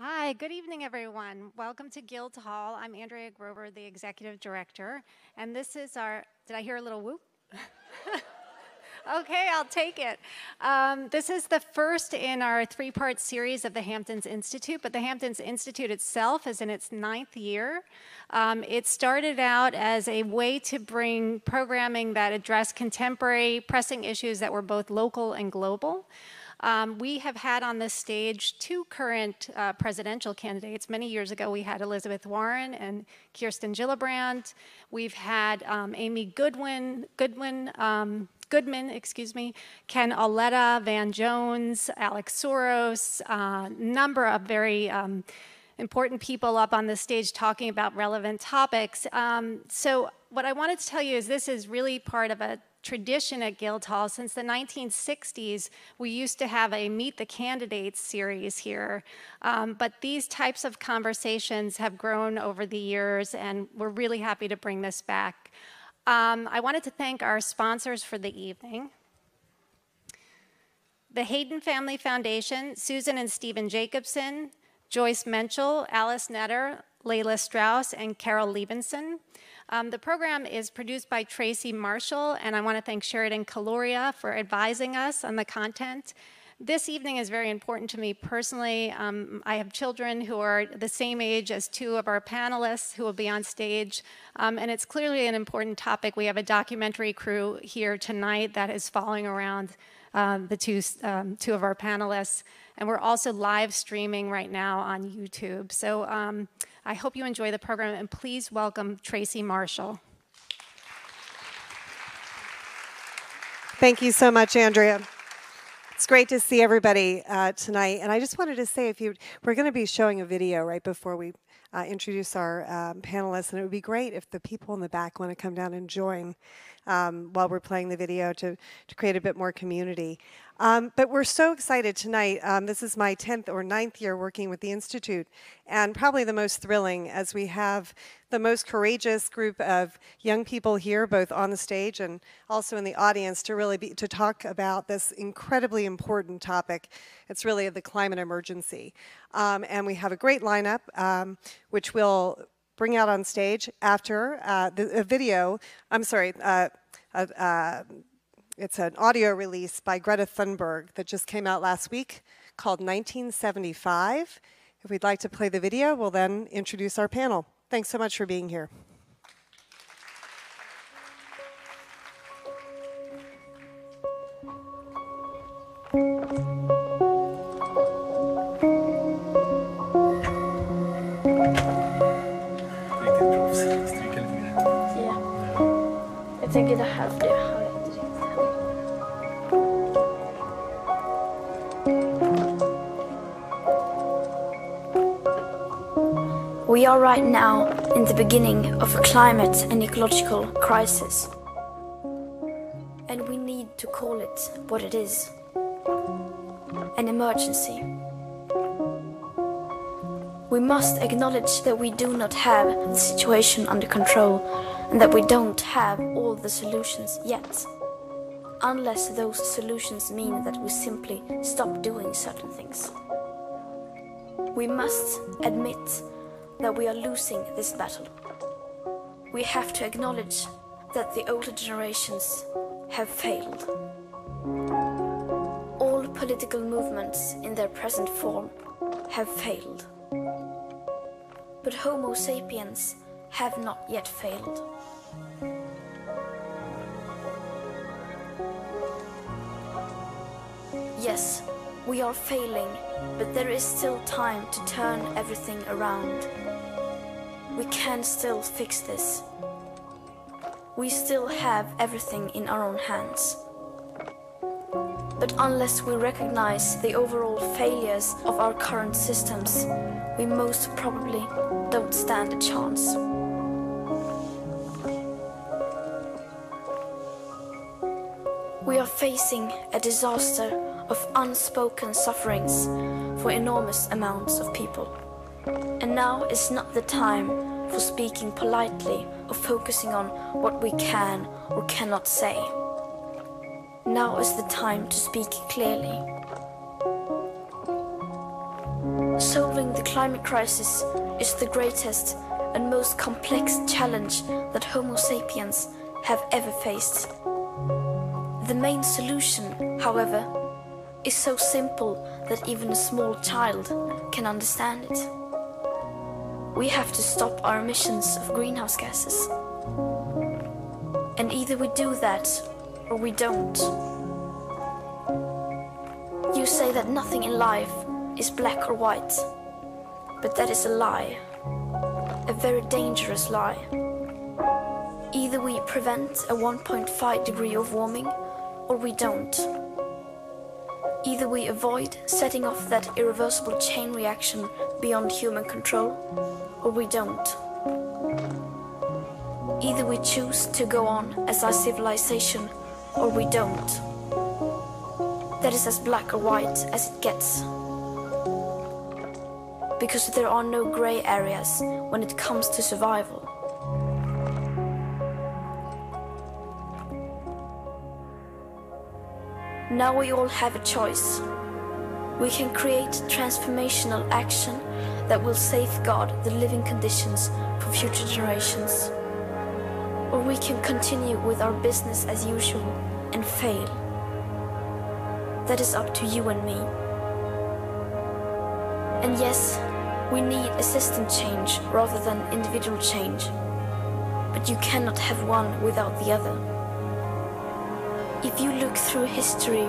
Hi, good evening, everyone. Welcome to Guildhall. I'm Andrea Grover, the Executive Director, and this is our, did I hear a little whoop? okay, I'll take it. Um, this is the first in our three-part series of the Hamptons Institute, but the Hamptons Institute itself is in its ninth year. Um, it started out as a way to bring programming that addressed contemporary pressing issues that were both local and global. Um, we have had on this stage two current uh, presidential candidates. Many years ago, we had Elizabeth Warren and Kirsten Gillibrand. We've had um, Amy Goodwin, Goodwin um, Goodman, excuse me, Ken Auletta, Van Jones, Alex Soros, a uh, number of very um, important people up on the stage talking about relevant topics. Um, so what I wanted to tell you is this is really part of a tradition at Guildhall. Since the 1960s, we used to have a Meet the Candidates series here. Um, but these types of conversations have grown over the years, and we're really happy to bring this back. Um, I wanted to thank our sponsors for the evening. The Hayden Family Foundation, Susan and Stephen Jacobson, Joyce Menchel, Alice Netter, Layla Strauss, and Carol Liebenson. Um, the program is produced by Tracy Marshall, and I want to thank Sheridan Caloria for advising us on the content. This evening is very important to me personally. Um, I have children who are the same age as two of our panelists who will be on stage, um, and it's clearly an important topic. We have a documentary crew here tonight that is following around um, the two, um, two of our panelists, and we're also live streaming right now on YouTube. So um, I hope you enjoy the program and please welcome Tracy Marshall. Thank you so much, Andrea. It's great to see everybody uh, tonight. And I just wanted to say, if you, we're going to be showing a video right before we uh, introduce our um, panelists, and it would be great if the people in the back want to come down and join um, while we're playing the video to, to create a bit more community. Um, but we're so excited tonight. Um, this is my 10th or 9th year working with the Institute, and probably the most thrilling as we have the most courageous group of young people here, both on the stage and also in the audience, to really be, to talk about this incredibly important topic. It's really the climate emergency. Um, and we have a great lineup, um, which we'll bring out on stage after uh, the video. I'm sorry. Uh, uh, uh it's an audio release by Greta Thunberg that just came out last week called 1975. If we'd like to play the video, we'll then introduce our panel. Thanks so much for being here. We are right now in the beginning of a climate and ecological crisis. And we need to call it what it is an emergency. We must acknowledge that we do not have the situation under control and that we don't have all the solutions yet. Unless those solutions mean that we simply stop doing certain things. We must admit that we are losing this battle. We have to acknowledge that the older generations have failed. All political movements in their present form have failed. But Homo sapiens have not yet failed. Yes, we are failing, but there is still time to turn everything around. We can still fix this. We still have everything in our own hands. But unless we recognize the overall failures of our current systems, we most probably don't stand a chance. We are facing a disaster of unspoken sufferings for enormous amounts of people. And now is not the time for speaking politely or focusing on what we can or cannot say. Now is the time to speak clearly. Solving the climate crisis is the greatest and most complex challenge that Homo sapiens have ever faced. The main solution, however, is so simple that even a small child can understand it. We have to stop our emissions of greenhouse gases. And either we do that or we don't. You say that nothing in life is black or white, but that is a lie. A very dangerous lie. Either we prevent a 1.5 degree of warming or we don't. Either we avoid setting off that irreversible chain reaction beyond human control or we don't. Either we choose to go on as our civilization or we don't. That is as black or white as it gets. Because there are no grey areas when it comes to survival. Now we all have a choice. We can create transformational action that will safeguard the living conditions for future generations. Or we can continue with our business as usual and fail. That is up to you and me. And yes, we need a system change rather than individual change. But you cannot have one without the other. If you look through history,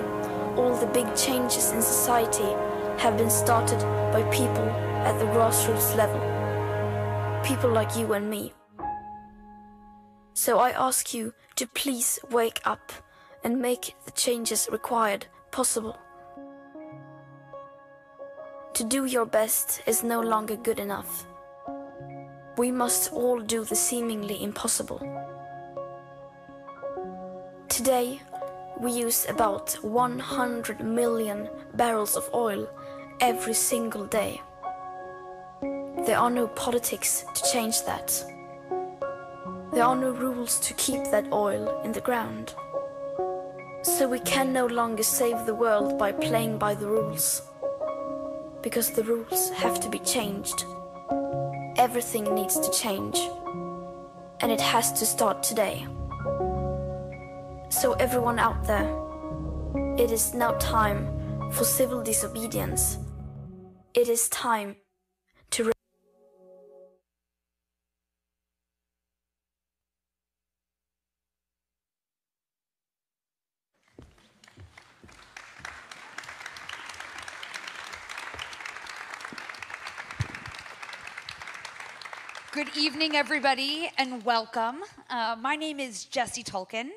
all the big changes in society have been started by people at the grassroots level. People like you and me. So I ask you to please wake up and make the changes required possible. To do your best is no longer good enough. We must all do the seemingly impossible. Today, we use about 100 million barrels of oil every single day. There are no politics to change that. There are no rules to keep that oil in the ground. So we can no longer save the world by playing by the rules. Because the rules have to be changed. Everything needs to change. And it has to start today. So everyone out there, it is now time for civil disobedience. It is time to Good evening, everybody, and welcome. Uh, my name is Jessy Tolkien.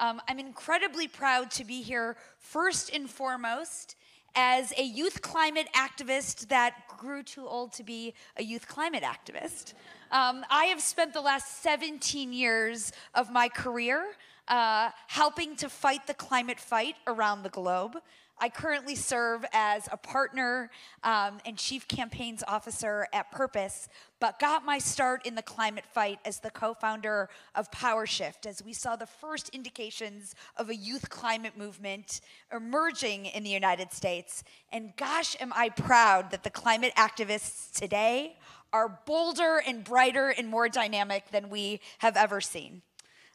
Um, I'm incredibly proud to be here, first and foremost, as a youth climate activist that grew too old to be a youth climate activist. Um, I have spent the last 17 years of my career uh, helping to fight the climate fight around the globe. I currently serve as a partner um, and chief campaigns officer at Purpose, but got my start in the climate fight as the co founder of PowerShift as we saw the first indications of a youth climate movement emerging in the United States. And gosh, am I proud that the climate activists today are bolder and brighter and more dynamic than we have ever seen.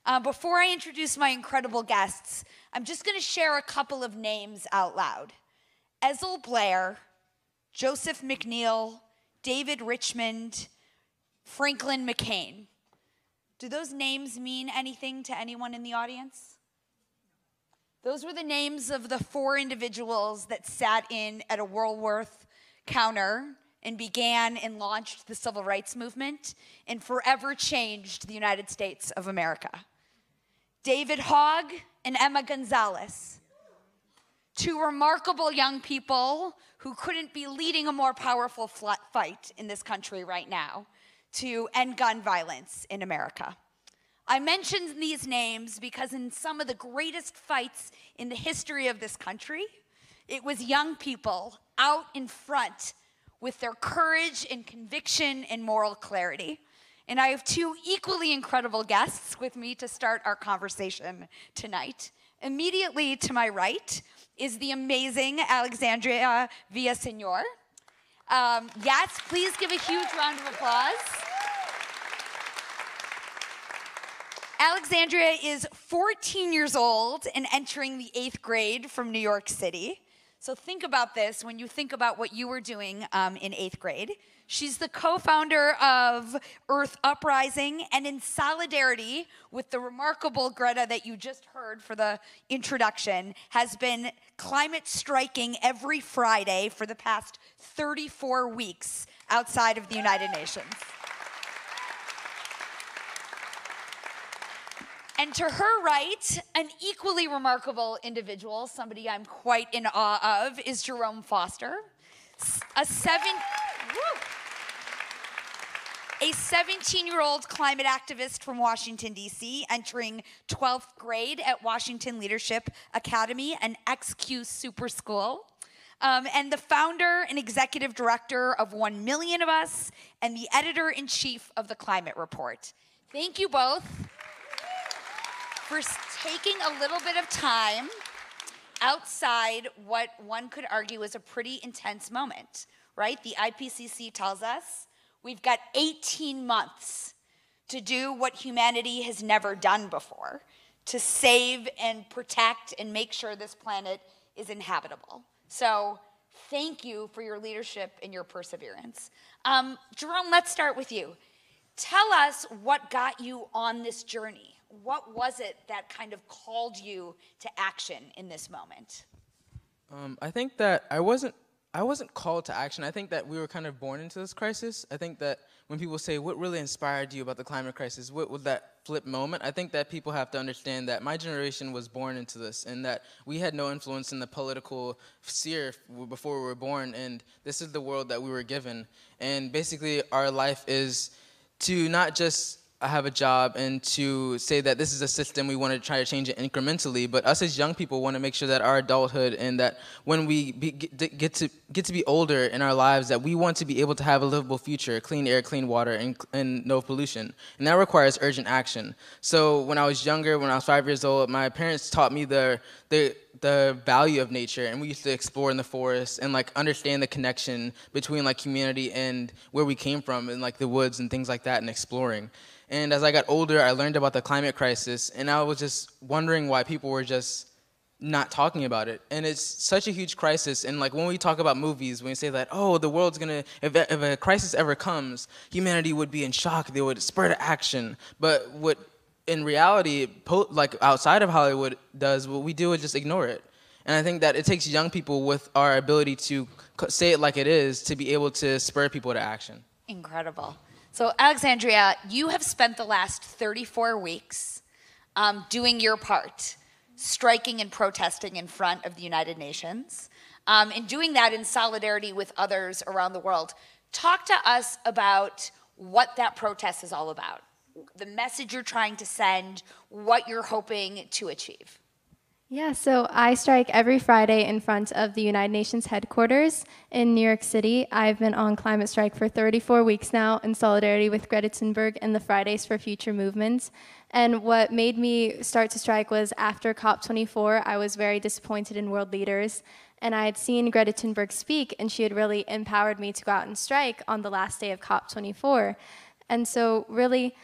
Uh, before I introduce my incredible guests, I'm just going to share a couple of names out loud Ezell Blair, Joseph McNeil, David Richmond, Franklin McCain. Do those names mean anything to anyone in the audience? Those were the names of the four individuals that sat in at a Woolworth counter and began and launched the civil rights movement and forever changed the United States of America. David Hogg and Emma Gonzalez. Two remarkable young people who couldn't be leading a more powerful fight in this country right now to end gun violence in America. I mention these names because in some of the greatest fights in the history of this country, it was young people out in front with their courage and conviction and moral clarity. And I have two equally incredible guests with me to start our conversation tonight. Immediately to my right is the amazing Alexandria Villaseñor. Um, yes, please give a huge round of applause. Alexandria is 14 years old and entering the eighth grade from New York City. So think about this when you think about what you were doing um, in eighth grade. She's the co founder of Earth Uprising, and in solidarity with the remarkable Greta that you just heard for the introduction, has been climate striking every Friday for the past 34 weeks outside of the United Nations. And to her right, an equally remarkable individual, somebody I'm quite in awe of, is Jerome Foster, a seven. A 17 year old climate activist from Washington, D.C., entering 12th grade at Washington Leadership Academy, an XQ super school. Um, and the founder and executive director of 1 Million of Us, and the editor in chief of the Climate Report. Thank you both for taking a little bit of time outside what one could argue is a pretty intense moment, right? The IPCC tells us we've got 18 months to do what humanity has never done before to save and protect and make sure this planet is inhabitable. So, thank you for your leadership and your perseverance. Um, Jerome, let's start with you. Tell us what got you on this journey what was it that kind of called you to action in this moment? Um, I think that I wasn't I wasn't called to action. I think that we were kind of born into this crisis. I think that when people say, what really inspired you about the climate crisis, what was that flip moment? I think that people have to understand that my generation was born into this and that we had no influence in the political sphere before we were born. And this is the world that we were given. And basically, our life is to not just I have a job and to say that this is a system we want to try to change it incrementally but us as young people want to make sure that our adulthood and that when we be, get, to get to be older in our lives that we want to be able to have a livable future clean air clean water and, and no pollution. And that requires urgent action. So when i was younger when i was five years old my parents taught me the, the the value of nature and we used to explore in the forest and like understand the connection between like community and where we came from and like the woods and things like that and exploring and as I got older, I learned about the climate crisis, and I was just wondering why people were just not talking about it. And it's such a huge crisis. And like when we talk about movies, when we say that, oh, the world's gonna, if, if a crisis ever comes, humanity would be in shock. They would spur to action. But what in reality, like outside of Hollywood does, what we do is just ignore it. And I think that it takes young people with our ability to say it like it is to be able to spur people to action. Incredible. So, Alexandria, you have spent the last 34 weeks um, doing your part, striking and protesting in front of the United Nations, um, and doing that in solidarity with others around the world. Talk to us about what that protest is all about, the message you're trying to send, what you're hoping to achieve. Yeah, so I strike every Friday in front of the United Nations headquarters in New York City. I've been on climate strike for 34 weeks now in solidarity with Greta Thunberg and the Fridays for Future movements. And what made me start to strike was after COP24, I was very disappointed in world leaders. And I had seen Greta Thunberg speak, and she had really empowered me to go out and strike on the last day of COP24. And so, really,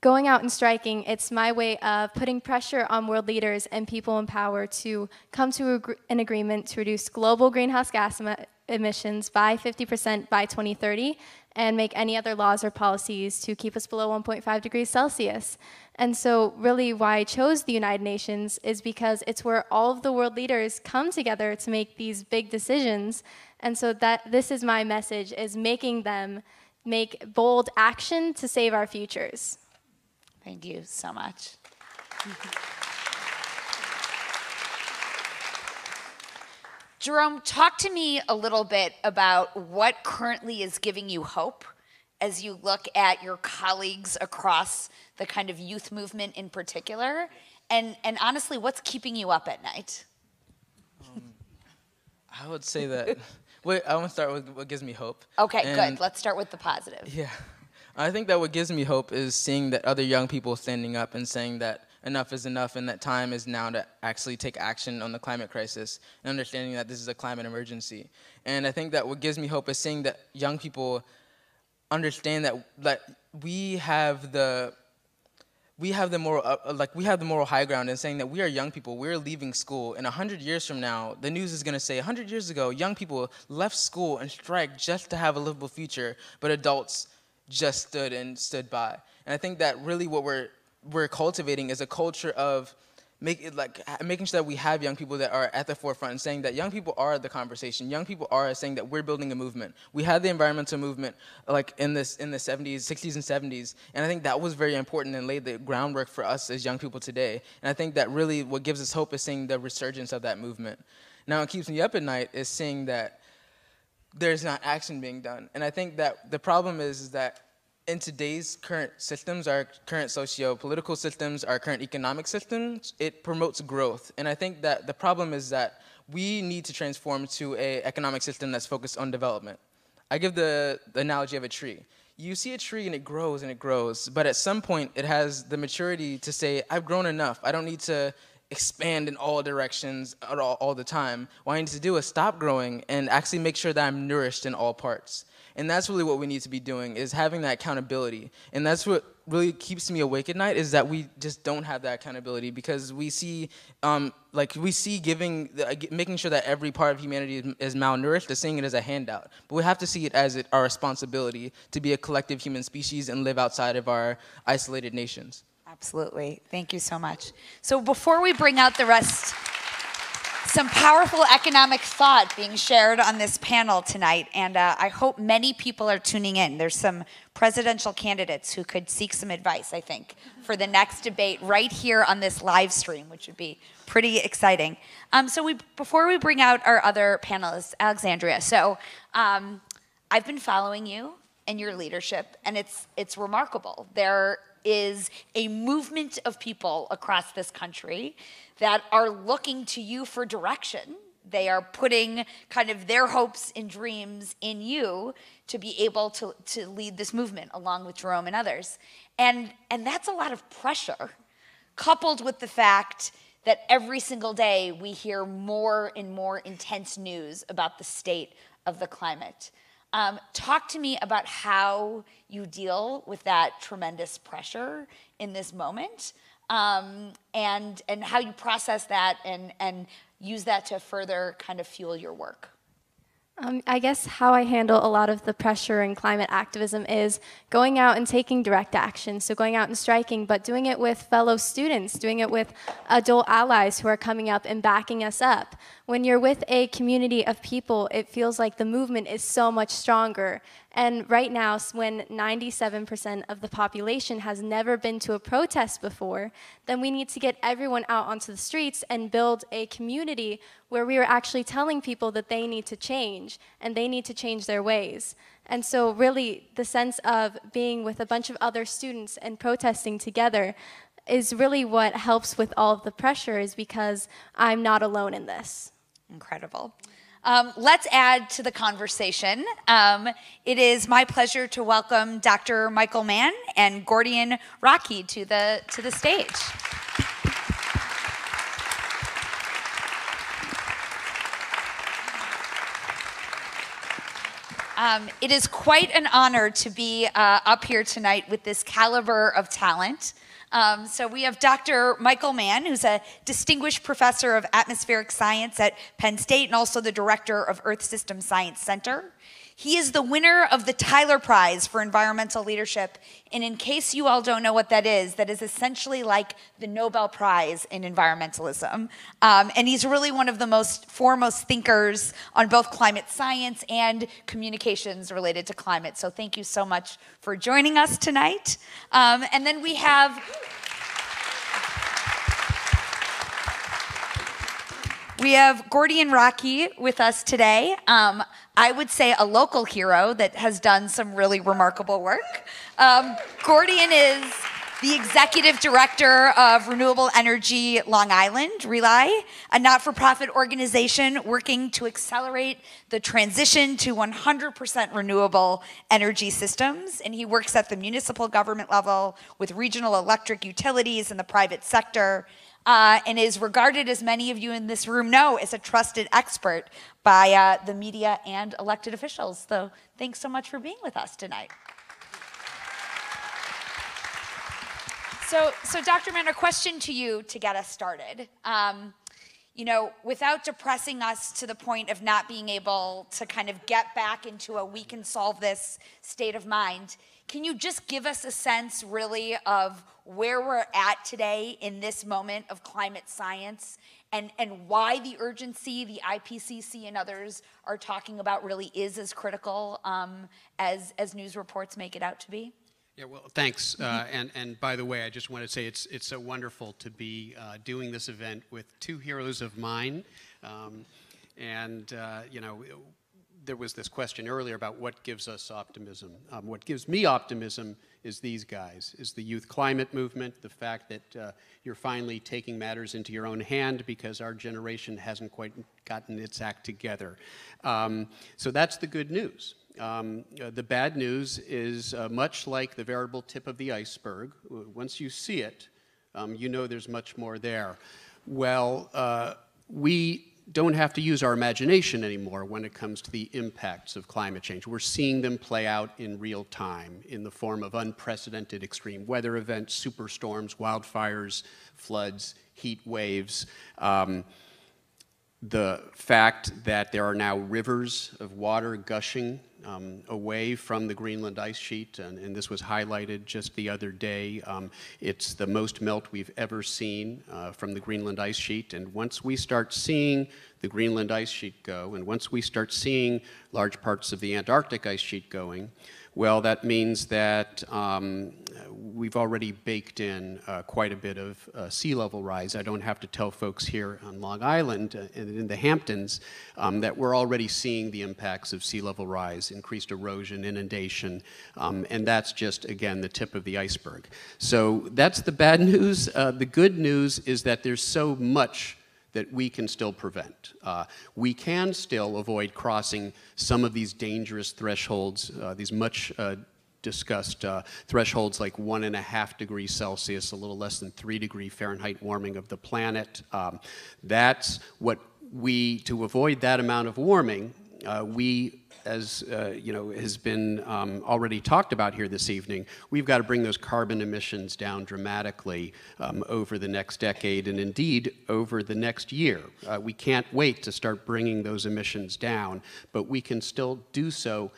going out and striking, it's my way of putting pressure on world leaders and people in power to come to an agreement to reduce global greenhouse gas em emissions by 50% by 2030 and make any other laws or policies to keep us below 1.5 degrees Celsius. And so, really, why I chose the United Nations is because it's where all of the world leaders come together to make these big decisions. And so, that this is my message: is making them make bold action to save our futures. Thank you so much. Jerome, talk to me a little bit about what currently is giving you hope as you look at your colleagues across the kind of youth movement in particular, and, and honestly, what's keeping you up at night? Um, I would say that. Wait, I want to start with what gives me hope. Okay, and good. Let's start with the positive. Yeah. I think that what gives me hope is seeing that other young people standing up and saying that enough is enough and that time is now to actually take action on the climate crisis and understanding that this is a climate emergency. And I think that what gives me hope is seeing that young people understand that, that we have the we have the moral, uh, like we have the moral high ground in saying that we are young people. We're leaving school, and hundred years from now, the news is going to say hundred years ago, young people left school and strike just to have a livable future, but adults just stood and stood by. And I think that really what we're we're cultivating is a culture of make it like making sure that we have young people that are at the forefront and saying that young people are the conversation. Young people are saying that we're building a movement. We had the environmental movement like in this in the 70s, 60s, and 70s, and I think that was very important and laid the groundwork for us as young people today. And I think that really what gives us hope is seeing the resurgence of that movement. Now, what keeps me up at night is seeing that there's not action being done. And I think that the problem is, is that in today's current systems, our current socio-political systems, our current economic systems, it promotes growth. And I think that the problem is that we need to transform to a economic system that's focused on development. I give the, the analogy of a tree. You see a tree and it grows and it grows, but at some point it has the maturity to say, I've grown enough. I don't need to expand in all directions all, all the time. What I need to do is stop growing and actually make sure that I'm nourished in all parts. And that's really what we need to be doing is having that accountability. And that's what really keeps me awake at night is that we just don't have that accountability because we see, um, like we see giving, uh, making sure that every part of humanity is, is, malnourished, is seeing it as a handout. But we have to see it as it, our responsibility to be a collective human species and live outside of our isolated nations. Absolutely. Thank you so much. So before we bring out the rest some powerful economic thought being shared on this panel tonight, and uh, I hope many people are tuning in. There's some presidential candidates who could seek some advice, I think, for the next debate right here on this live stream, which would be pretty exciting. Um, so, we, before we bring out our other panelists, Alexandria, so um, I've been following you and your leadership, and it's it's remarkable. There is a movement of people across this country that are looking to you for direction. They are putting kind of their hopes and dreams in you to be able to, to lead this movement along with Jerome and others. And, and that's a lot of pressure, coupled with the fact that every single day we hear more and more intense news about the state of the climate. Um, talk to me about how you deal with that tremendous pressure in this moment um, and, and how you process that and, and use that to further kind of fuel your work. Um, I guess how I handle a lot of the pressure in climate activism is going out and taking direct action. So going out and striking, but doing it with fellow students, doing it with adult allies who are coming up and backing us up. When you're with a community of people, it feels like the movement is so much stronger and right now, when 97% of the population has never been to a protest before, then we need to get everyone out onto the streets and build a community where we are actually telling people that they need to change and they need to change their ways. And so, really, the sense of being with a bunch of other students and protesting together is really what helps with all of the pressure, is because I'm not alone in this. Incredible. Um, let's add to the conversation. Um, it is my pleasure to welcome Dr. Michael Mann and Gordian Raacke to the, to the stage. Um, it is quite an honor to be uh, up here tonight with this caliber of talent. Um, so we have Dr. Michael Mann, who's a distinguished professor of atmospheric science at Penn State and also the director of Earth System Science Center. He is the winner of the Tyler Prize for Environmental Leadership. And in case you all don't know what that is, that is essentially like the Nobel Prize in environmentalism. Um, and he's really one of the most foremost thinkers on both climate science and communications related to climate. So thank you so much for joining us tonight. Um, and then we have. We have Gordian Raacke with us today. Um, I would say a local hero that has done some really remarkable work. Um, Gordian is the executive director of Renewable Energy Long Island, RELI, a not for profit organization working to accelerate the transition to 100% renewable energy systems. And he works at the municipal government level with regional electric utilities and the private sector. Uh, and is regarded, as many of you in this room know, as a trusted expert by uh, the media and elected officials. So thanks so much for being with us tonight. So, so Dr. Mann, a question to you to get us started. Um, you know, without depressing us to the point of not being able to kind of get back into a we can solve this state of mind, can you just give us a sense, really, of where we're at today in this moment of climate science and, and why the urgency the IPCC and others are talking about really is as critical um, as, as news reports make it out to be? Yeah, well, thanks. Uh, mm-hmm. and, and by the way, I just want to say it's, it's so wonderful to be uh, doing this event with two heroes of mine. Um, and, uh, you know, there was this question earlier about what gives us optimism. Um, what gives me optimism is these guys, is the youth climate movement, the fact that uh, you're finally taking matters into your own hand because our generation hasn't quite gotten its act together. Um, so that's the good news. Um, uh, the bad news is uh, much like the variable tip of the iceberg. Once you see it, um, you know there's much more there. Well, uh, we don't have to use our imagination anymore when it comes to the impacts of climate change. We're seeing them play out in real time in the form of unprecedented extreme weather events, superstorms, wildfires, floods, heat waves. Um, the fact that there are now rivers of water gushing um, away from the Greenland ice sheet, and, and, this was highlighted just the other day. Um, it's the most melt we've ever seen uh, from the Greenland ice sheet, and once we start seeing the Greenland ice sheet go, and once we start seeing large parts of the Antarctic ice sheet going, well, that means that um, we've already baked in uh, quite a bit of uh, sea level rise. I don't have to tell folks here on Long Island uh, and in the Hamptons um, that we're already seeing the impacts of sea level rise, increased erosion, inundation, um, and that's just, again, the tip of the iceberg. So that's the bad news. Uh, the good news is that there's so much that we can still prevent. Uh, we can still avoid crossing some of these dangerous thresholds, uh, these much uh, discussed uh, thresholds like one and a half degrees Celsius, a little less than three degree Fahrenheit warming of the planet. Um, that's what we, to avoid that amount of warming, uh, we as uh, you know has been um, already talked about here this evening, we've got to bring those carbon emissions down dramatically um, over the next decade and indeed over the next year. Uh, we can't wait to start bringing those emissions down, but we can still do so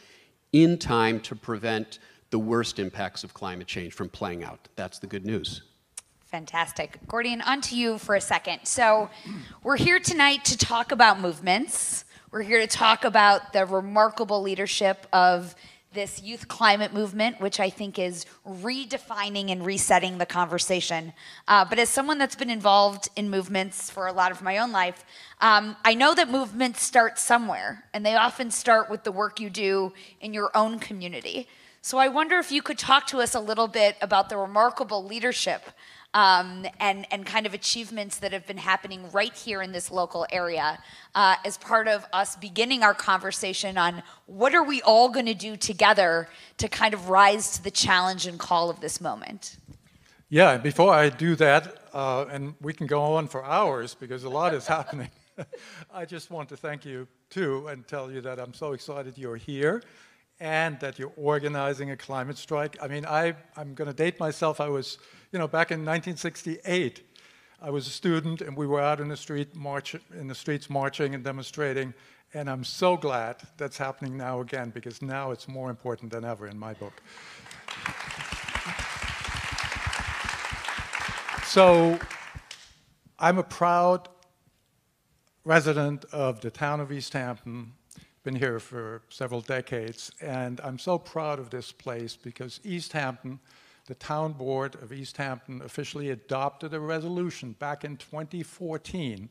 in time to prevent the worst impacts of climate change from playing out. That's the good news. Fantastic. Gordian, on to you for a second. So, we're here tonight to talk about movements. We're here to talk about the remarkable leadership of this youth climate movement, which I think is redefining and resetting the conversation. Uh, but as someone that's been involved in movements for a lot of my own life, um, I know that movements start somewhere, and they often start with the work you do in your own community. So I wonder if you could talk to us a little bit about the remarkable leadership um, and, and kind of achievements that have been happening right here in this local area uh, as part of us beginning our conversation on what are we all going to do together to kind of rise to the challenge and call of this moment. Yeah, before I do that, uh, and we can go on for hours because a lot is happening, I just want to thank you too and tell you that I'm so excited you're here and that you're organizing a climate strike. I mean, I, I'm going to date myself. I was you know, back in 1968, I was a student and we were out in the street march, in the streets marching and demonstrating. And I'm so glad that's happening now again because now it's more important than ever in my book. So I'm a proud resident of the town of East Hampton, been here for several decades, and I'm so proud of this place because East Hampton the town board of East Hampton officially adopted a resolution back in 2014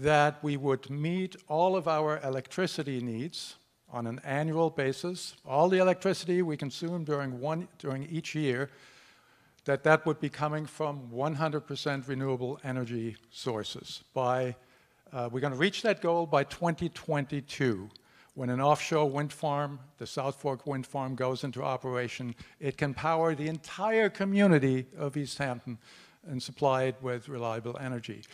that we would meet all of our electricity needs on an annual basis, all the electricity we consume during, one, during each year, that that would be coming from 100% renewable energy sources. By, uh, we're going to reach that goal by 2022. When an offshore wind farm, the South Fork Wind Farm, goes into operation, it can power the entire community of East Hampton and supply it with reliable energy.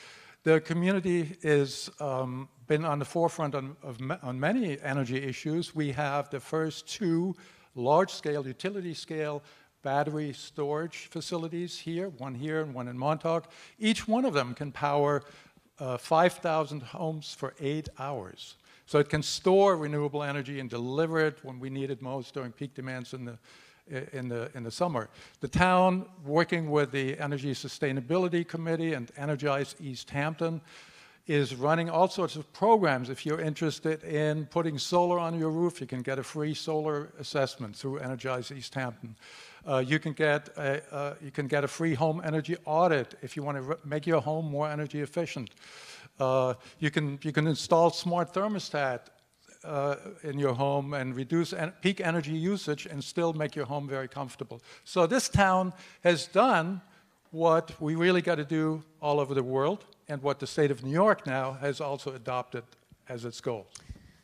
The community has um, been on the forefront on, of, on many energy issues. We have the first two large-scale, utility-scale battery storage facilities here, one here and one in Montauk. Each one of them can power uh, 5,000 homes for eight hours. So it can store renewable energy and deliver it when we need it most during peak demands in the, in the, in the summer. The town, working with the Energy Sustainability Committee and Energize East Hampton, is running all sorts of programs. If you're interested in putting solar on your roof, you can get a free solar assessment through Energize East Hampton. Uh, you, can get a, uh, you can get a free home energy audit if you want to make your home more energy efficient. Uh, you, can, you can install smart thermostat uh, in your home and reduce en peak energy usage and still make your home very comfortable. So this town has done what we really got to do all over the world and what the state of New York now has also adopted as its goal.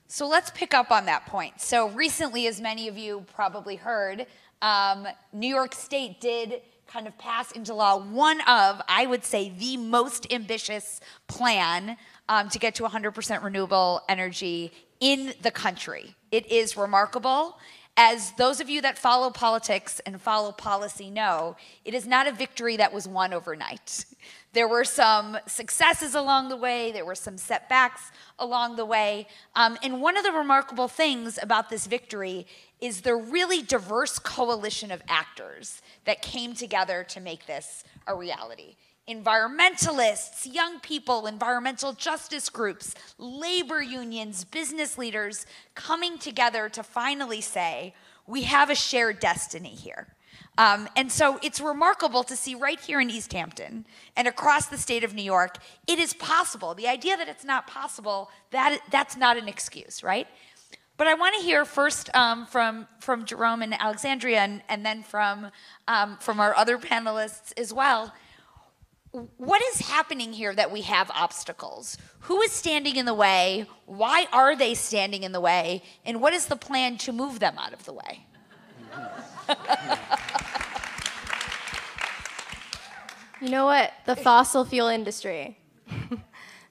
So let's pick up on that point. So recently, as many of you probably heard, um, New York State did kind of pass into law one of, I would say, the most ambitious plan um, to get to 100% renewable energy in the country. It is remarkable. As those of you that follow politics and follow policy know, it is not a victory that was won overnight. There were some successes along the way, there were some setbacks along the way. Um, and one of the remarkable things about this victory is the really diverse coalition of actors that came together to make this a reality environmentalists, young people, environmental justice groups, labor unions, business leaders coming together to finally say, we have a shared destiny here. Um, and so it's remarkable to see right here in East Hampton and across the state of New York, it is possible. The idea that it's not possible, that, that's not an excuse, right? But I want to hear first um, from, from Jerome and Alexandria and, and then from, um, from our other panelists as well what is happening here that we have obstacles? Who is standing in the way? Why are they standing in the way? And what is the plan to move them out of the way? you know what? The fossil fuel industry.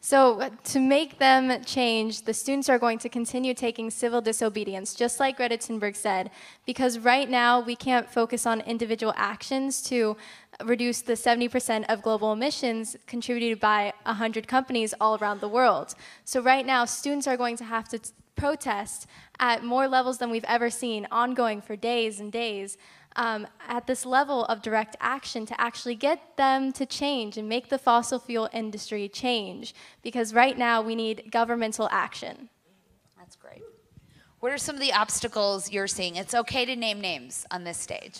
So uh, to make them change, the students are going to continue taking civil disobedience, just like Greta Thunberg said, because right now we can't focus on individual actions to reduce the 70% of global emissions contributed by 100 companies all around the world. So right now, students are going to have to protest at more levels than we've ever seen, ongoing for days and days, um, at this level of direct action to actually get them to change and make the fossil fuel industry change. Because right now we need governmental action. That's great. What are some of the obstacles you're seeing? It's okay to name names on this stage.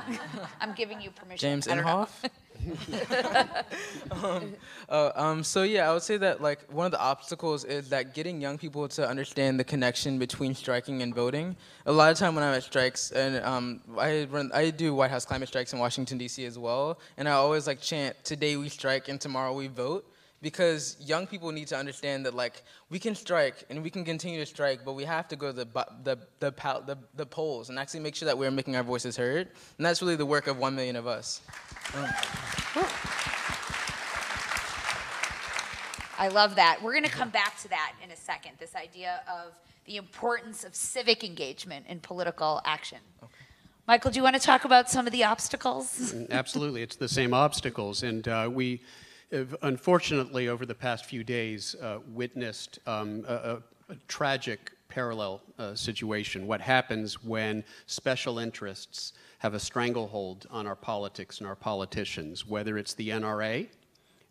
I'm giving you permission. James Inhofe. um, uh, um, so yeah, I would say that like one of the obstacles is that getting young people to understand the connection between striking and voting. A lot of time when I'm at strikes, and um, I run, I do White House climate strikes in Washington D.C. as well, and I always like chant, "Today we strike and tomorrow we vote." Because young people need to understand that like we can strike and we can continue to strike, but we have to go to the the the, the, the polls and actually make sure that we're making our voices heard. And that's really the work of one million of us. I love that. We're going to come back to that in a second. This idea of the importance of civic engagement in political action. Okay. Michael, do you want to talk about some of the obstacles? Absolutely, it's the same obstacles, and uh, we unfortunately, over the past few days, uh, witnessed um, a, a, a, tragic parallel uh, situation. What happens when special interests have a stranglehold on our politics and our politicians, whether it's the NRA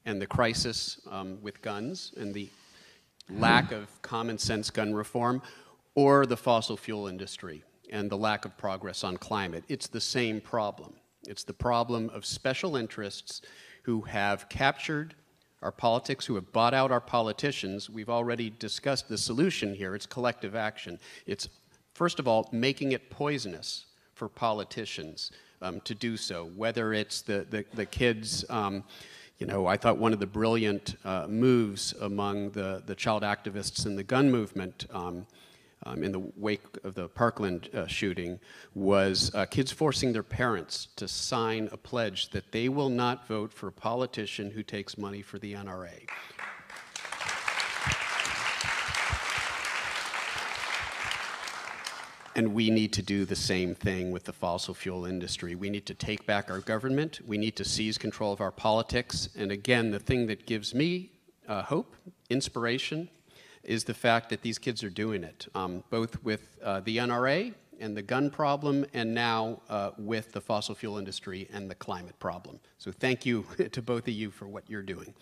and the crisis um, with guns and the lack of common sense gun reform, or the fossil fuel industry and the lack of progress on climate. It's the same problem. It's the problem of special interests who have captured our politics, who have bought out our politicians. We've already discussed the solution here. It's collective action. It's, first of all, making it poisonous for politicians um, to do so, whether it's the, the, the kids. Um, you know, I thought one of the brilliant uh, moves among the, the child activists in the gun movement um, um, in the wake of the Parkland uh, shooting was uh, kids forcing their parents to sign a pledge that they will not vote for a politician who takes money for the NRA. And we need to do the same thing with the fossil fuel industry. We need to take back our government. We need to seize control of our politics. And again, the thing that gives me uh, hope, inspiration, is the fact that these kids are doing it, um, both with uh, the NRA and the gun problem, and now uh, with the fossil fuel industry and the climate problem. So thank you to both of you for what you're doing.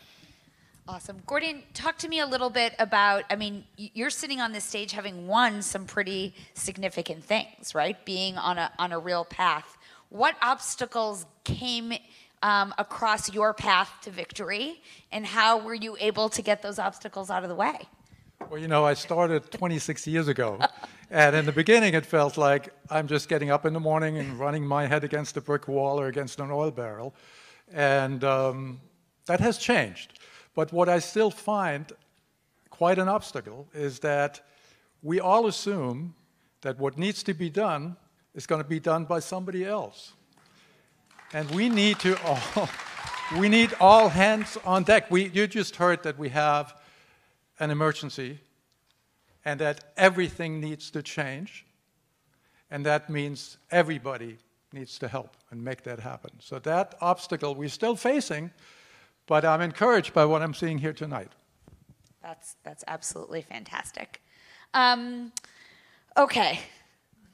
Awesome. Gordian, talk to me a little bit about, I mean, you're sitting on this stage having won some pretty significant things, right? Being on a, on a real path. What obstacles came um, across your path to victory, and how were you able to get those obstacles out of the way? Well, you know, I started 26 years ago. and in the beginning, it felt like I'm just getting up in the morning and running my head against a brick wall or against an oil barrel. And um, that has changed. But what I still find quite an obstacle is that we all assume that what needs to be done is going to be done by somebody else. And we need to all, we need all hands on deck. We, you just heard that we have an emergency and that everything needs to change. And that means everybody needs to help and make that happen. So that obstacle we're still facing, but I'm encouraged by what I'm seeing here tonight. That's, that's absolutely fantastic. Um, okay,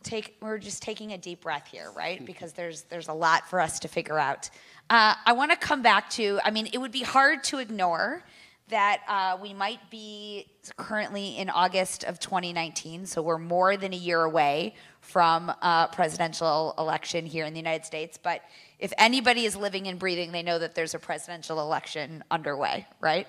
Take, we're just taking a deep breath here, right? Because there's, there's a lot for us to figure out. Uh, I want to come back to, I mean, it would be hard to ignore that uh, we might be currently in August of 2019, so we're more than a year away from a presidential election here in the United States. But if anybody is living and breathing, they know that there's a presidential election underway, right?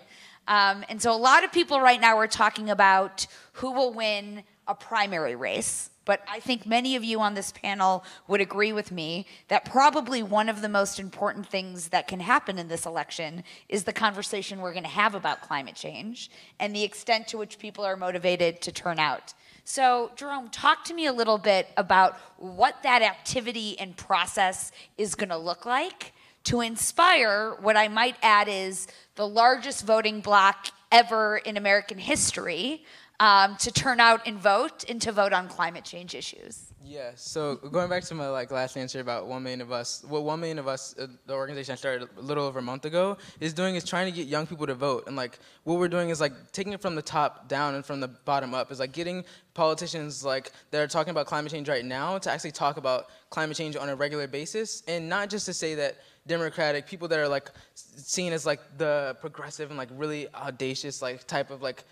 Um, and so a lot of people right now are talking about who will win a primary race. But I think many of you on this panel would agree with me that probably one of the most important things that can happen in this election is the conversation we're going to have about climate change and the extent to which people are motivated to turn out. So, Jerome, talk to me a little bit about what that activity and process is going to look like to inspire what I might add is the largest voting bloc ever in American history um, to turn out and vote and to vote on climate change issues. Yeah, so going back to my like last answer about one million of us, what one million of us, uh, the organization I started a little over a month ago, is doing is trying to get young people to vote. And like what we're doing is like taking it from the top down and from the bottom up. Is like getting politicians like that are talking about climate change right now to actually talk about climate change on a regular basis, and not just to say that democratic people that are like seen as like the progressive and like really audacious like type of like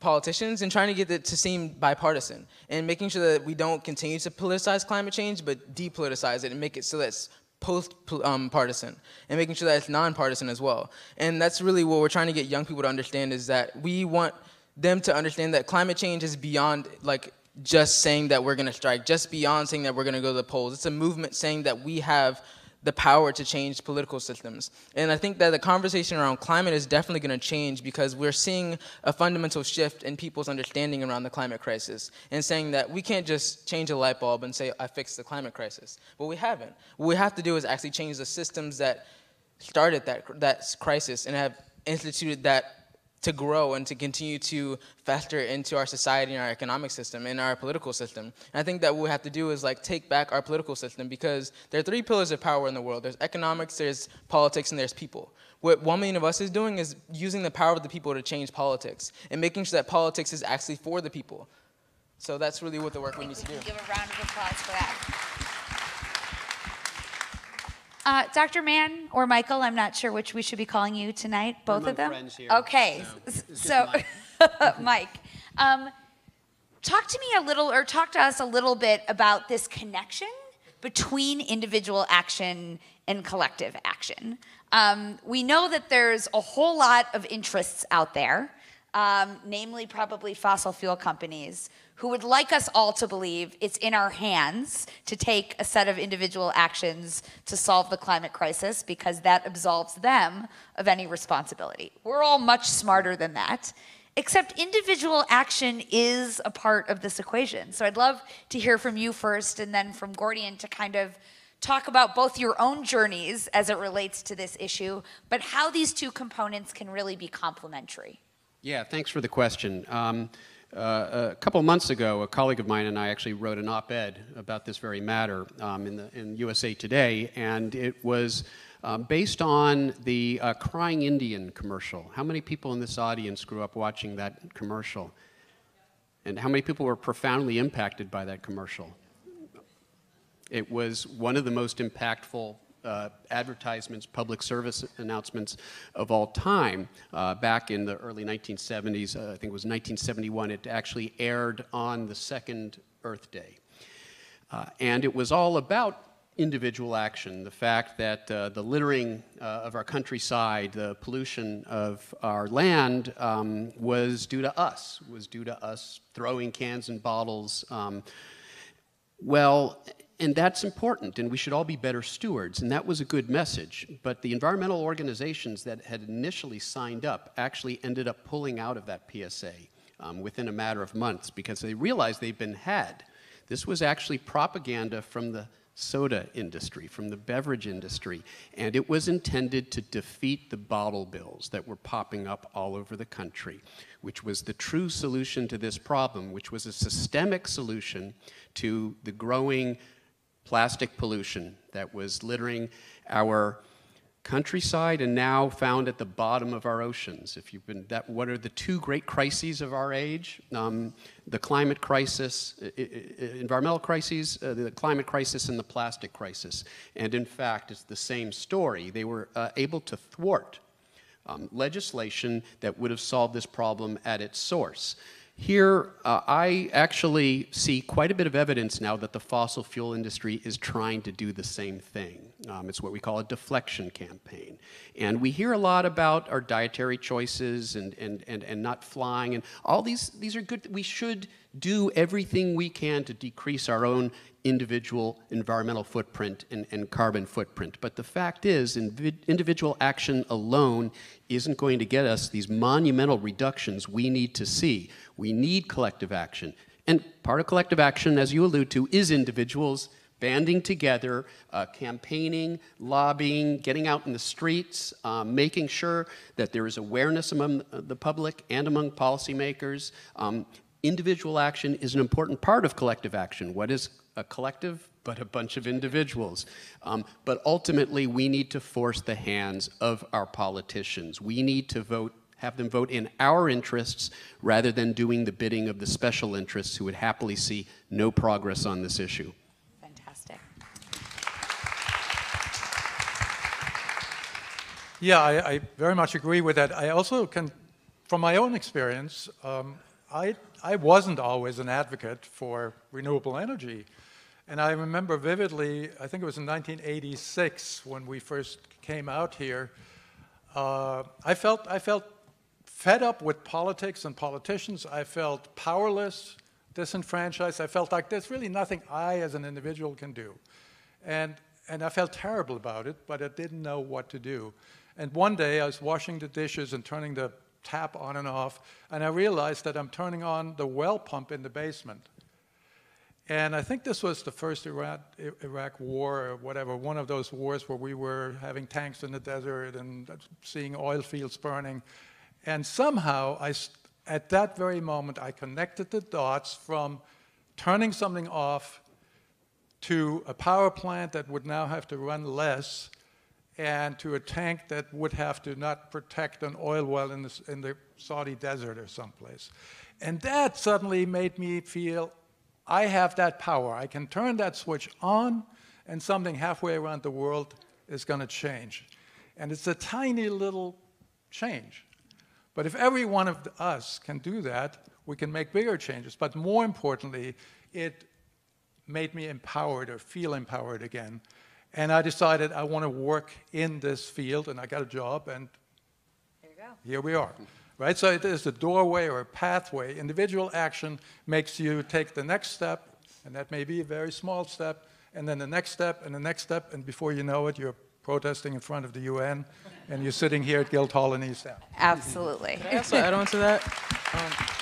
politicians and trying to get it to seem bipartisan and making sure that we don't continue to politicize climate change but depoliticize it and make it so that's post um, partisan and making sure that it's nonpartisan as well. And that's really what we're trying to get young people to understand is that we want them to understand that climate change is beyond like just saying that we're going to strike just beyond saying that we're going to go to the polls. It's a movement saying that we have the power to change political systems. And I think that the conversation around climate is definitely going to change because we're seeing a fundamental shift in people's understanding around the climate crisis and saying that we can't just change a light bulb and say, I fixed the climate crisis. But we haven't. What we have to do is actually change the systems that started that, that crisis and have instituted that to grow and to continue to fester into our society and our economic system and our political system. And I think that what we have to do is like take back our political system because there are three pillars of power in the world. There's economics, there's politics, and there's people. What one million of us is doing is using the power of the people to change politics and making sure that politics is actually for the people. So that's really what the work we need to do. Give a round of applause for that. Uh, Dr. Mann or Michael, I'm not sure which we should be calling you tonight. Both of them. Here, okay, so, so Mike, um, talk to me a little, or talk to us a little bit about this connection between individual action and collective action. Um, we know that there's a whole lot of interests out there um, namely probably fossil fuel companies, who would like us all to believe it's in our hands to take a set of individual actions to solve the climate crisis because that absolves them of any responsibility. We're all much smarter than that. Except individual action is a part of this equation. So I'd love to hear from you first and then from Gordian to kind of talk about both your own journeys as it relates to this issue, but how these two components can really be complementary. Yeah, thanks for the question. Um, uh, a couple months ago, a colleague of mine and I actually wrote an op-ed about this very matter um, in, the, in USA Today, and it was um, based on the uh, Crying Indian commercial. How many people in this audience grew up watching that commercial? And how many people were profoundly impacted by that commercial? It was one of the most impactful uh, advertisements, public service announcements of all time. Uh, back in the early 1970s, uh, I think it was 1971, it actually aired on the second Earth Day. Uh, and it was all about individual action, the fact that uh, the littering uh, of our countryside, the pollution of our land um, was due to us, was due to us throwing cans and bottles. Um, well, and that's important, and we should all be better stewards, and that was a good message. But the environmental organizations that had initially signed up actually ended up pulling out of that PSA um, within a matter of months because they realized they'd been had. This was actually propaganda from the soda industry, from the beverage industry, and it was intended to defeat the bottle bills that were popping up all over the country, which was the true solution to this problem, which was a systemic solution to the growing plastic pollution that was littering our countryside and now found at the bottom of our oceans. If you've been that, what are the two great crises of our age? Um, the climate crisis, environmental crises, uh, the climate crisis, and the plastic crisis. And in fact, it's the same story. They were uh, able to thwart um, legislation that would have solved this problem at its source. Here, uh, I actually see quite a bit of evidence now that the fossil fuel industry is trying to do the same thing. Um, it's what we call a deflection campaign. And we hear a lot about our dietary choices and, and, and, and not flying, and all these, these are good. We should do everything we can to decrease our own individual environmental footprint and, and carbon footprint. But the fact is, individual action alone isn't going to get us these monumental reductions we need to see. We need collective action. And part of collective action, as you allude to, is individuals banding together, uh, campaigning, lobbying, getting out in the streets, um, making sure that there is awareness among the public and among policymakers. Um, individual action is an important part of collective action. What is a collective? But a bunch of individuals. Um, but ultimately, we need to force the hands of our politicians. We need to vote have them vote in our interests rather than doing the bidding of the special interests who would happily see no progress on this issue. Fantastic. Yeah, I, I very much agree with that. I also can, from my own experience, um, I, I wasn't always an advocate for renewable energy. And I remember vividly, I think it was in 1986 when we first came out here, uh, I, felt, I felt fed up with politics and politicians. I felt powerless, disenfranchised. I felt like there's really nothing I as an individual can do. And, and I felt terrible about it, but I didn't know what to do. And one day I was washing the dishes and turning the tap on and off, and I realized that I'm turning on the well pump in the basement. And I think this was the first Iraq, Iraq, war or whatever, one of those wars where we were having tanks in the desert and seeing oil fields burning. And somehow, I, at that very moment, I connected the dots from turning something off to a power plant that would now have to run less and to a tank that would have to not protect an oil well in the, in the Saudi desert or someplace. And that suddenly made me feel I have that power. I can turn that switch on, and something halfway around the world is going to change. And it's a tiny little change. But if every one of us can do that, we can make bigger changes. But more importantly, it made me empowered or feel empowered again and I decided I want to work in this field, and I got a job, and here we are. Right? So it is a doorway or a pathway. Individual action makes you take the next step, and that may be a very small step, and then the next step, and the next step, and before you know it, you're protesting in front of the UN, and you're sitting here at Guildhall in East End. Absolutely. Can I also add on to that?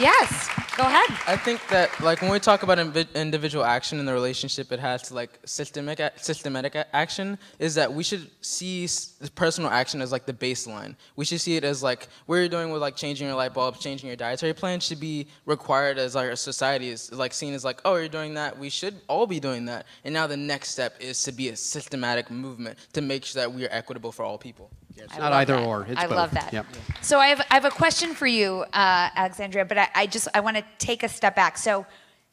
Yes, go ahead. I think that like when we talk about individual action and the relationship it has to like systemic systematic action is that we should see personal action as like the baseline. We should see it as like what you're doing with like changing your light bulbs, changing your dietary plan should be required as like our society is like seen as like oh you're doing that we should all be doing that and now the next step is to be a systematic movement to make sure that we are equitable for all people. It's I not either that. or. It's I both. love that. Yep. So I have, I have a question for you, uh, Alexandria, but I, I just I want to take a step back. So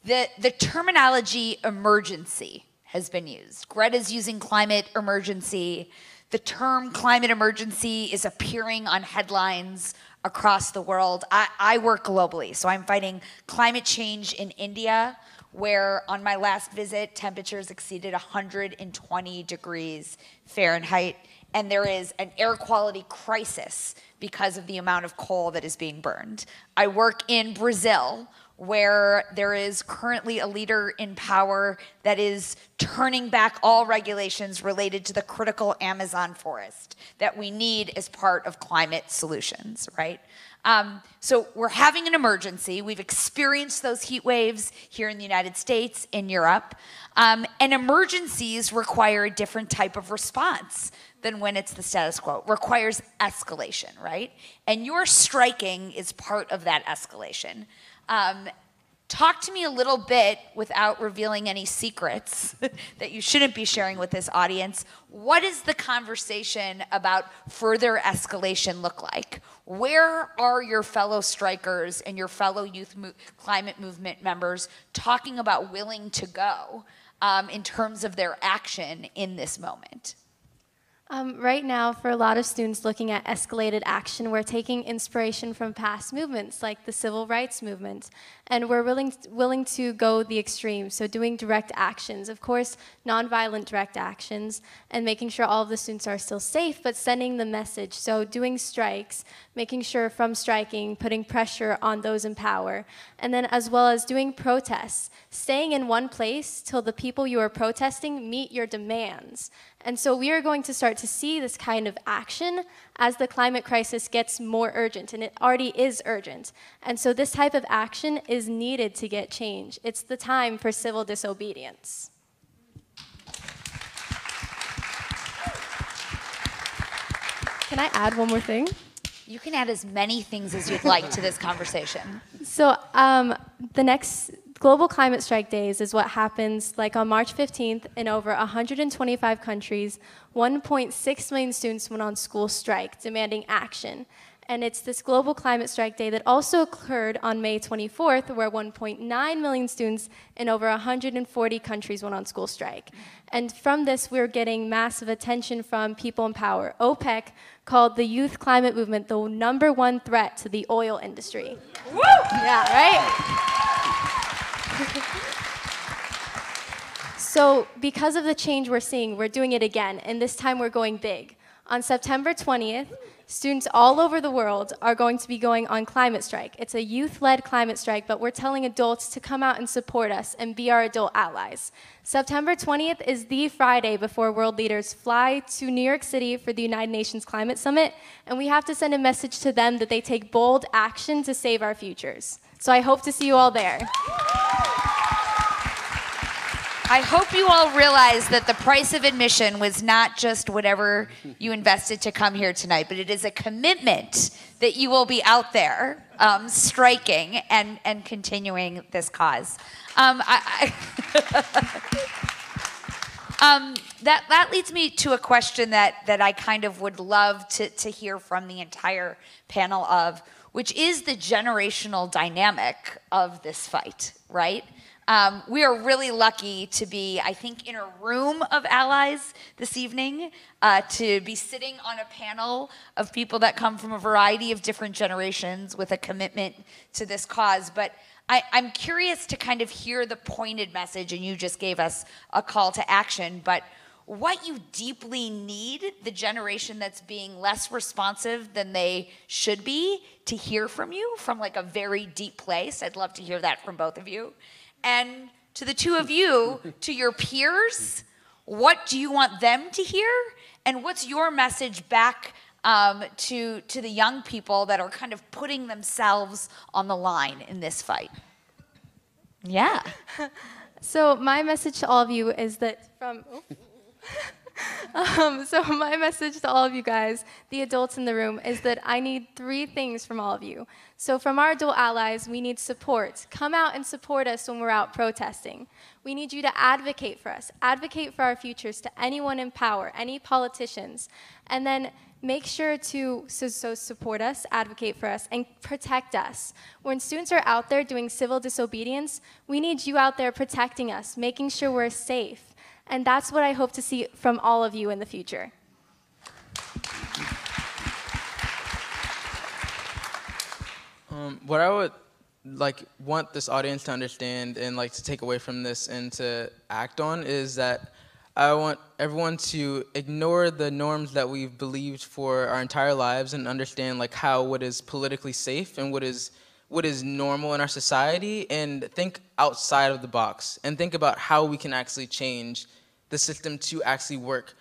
the the terminology emergency has been used. Greta's using climate emergency. The term climate emergency is appearing on headlines across the world. I, I work globally, so I'm fighting climate change in India, where on my last visit, temperatures exceeded 120 degrees Fahrenheit and there is an air quality crisis because of the amount of coal that is being burned. I work in Brazil, where there is currently a leader in power that is turning back all regulations related to the critical Amazon forest that we need as part of climate solutions, right? Um, so we're having an emergency. We've experienced those heat waves here in the United States, in Europe, um, and emergencies require a different type of response than when it's the status quo. Requires escalation, right? And your striking is part of that escalation. Um, talk to me a little bit without revealing any secrets that you shouldn't be sharing with this audience. What does the conversation about further escalation look like? Where are your fellow strikers and your fellow youth mo- climate movement members talking about willing to go um, in terms of their action in this moment? Um, right now, for a lot of students looking at escalated action, we're taking inspiration from past movements like the civil rights movement, and we're willing, willing to go the extreme. So, doing direct actions, of course, nonviolent direct actions, and making sure all of the students are still safe, but sending the message. So, doing strikes, making sure from striking, putting pressure on those in power, and then as well as doing protests, staying in one place till the people you are protesting meet your demands. And so we are going to start to see this kind of action as the climate crisis gets more urgent, and it already is urgent. And so this type of action is needed to get change. It's the time for civil disobedience. Can I add one more thing? You can add as many things as you'd like to this conversation. So um, the next Global Climate Strike Days is what happens like on March 15th in over 125 countries. 1.6 million students went on school strike demanding action. And it's this Global Climate Strike Day that also occurred on May 24th, where 1.9 million students in over 140 countries went on school strike. And from this, we're getting massive attention from people in power. OPEC called the youth climate movement the number one threat to the oil industry. Woo! Yeah, right? So, because of the change we're seeing, we're doing it again, and this time we're going big. On September 20th, students all over the world are going to be going on climate strike. It's a youth led climate strike, but we're telling adults to come out and support us and be our adult allies. September 20th is the Friday before world leaders fly to New York City for the United Nations Climate Summit, and we have to send a message to them that they take bold action to save our futures. So, I hope to see you all there. I hope you all realize that the price of admission was not just whatever you invested to come here tonight, but it is a commitment that you will be out there um, striking and, and continuing this cause. Um, I, I um, that, that leads me to a question that, that I kind of would love to, to hear from the entire panel of, which is the generational dynamic of this fight, right? Um, we are really lucky to be, I think, in a room of allies this evening, uh, to be sitting on a panel of people that come from a variety of different generations with a commitment to this cause. But I, I'm curious to kind of hear the pointed message, and you just gave us a call to action. But what you deeply need the generation that's being less responsive than they should be to hear from you from like a very deep place. I'd love to hear that from both of you. And to the two of you, to your peers, what do you want them to hear? And what's your message back um, to, to the young people that are kind of putting themselves on the line in this fight? Yeah. So my message to all of you is that from. um, so my message to all of you guys, the adults in the room, is that I need three things from all of you. So from our adult allies, we need support. Come out and support us when we're out protesting. We need you to advocate for us, advocate for our futures to anyone in power, any politicians, and then make sure to so, so, support us, advocate for us, and protect us. When students are out there doing civil disobedience, we need you out there protecting us, making sure we're safe. And that's what I hope to see from all of you in the future. Um, what I would like want this audience to understand and like to take away from this and to act on is that I want everyone to ignore the norms that we've believed for our entire lives and understand like how what is politically safe and what is what is normal in our society and think outside of the box and think about how we can actually change the system to actually work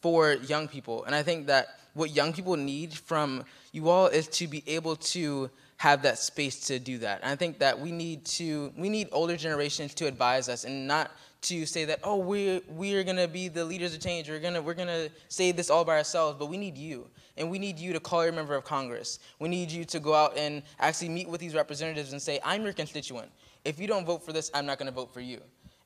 for young people. And I think that what young people need from you all is to be able to have that space to do that. And I think that we need to we need older generations to advise us and not to say that oh we we are gonna be the leaders of change we're gonna we're gonna say this all by ourselves but we need you and we need you to call your member of Congress. We need you to go out and actually meet with these representatives and say I'm your constituent. If you don't vote for this I'm not gonna vote for you.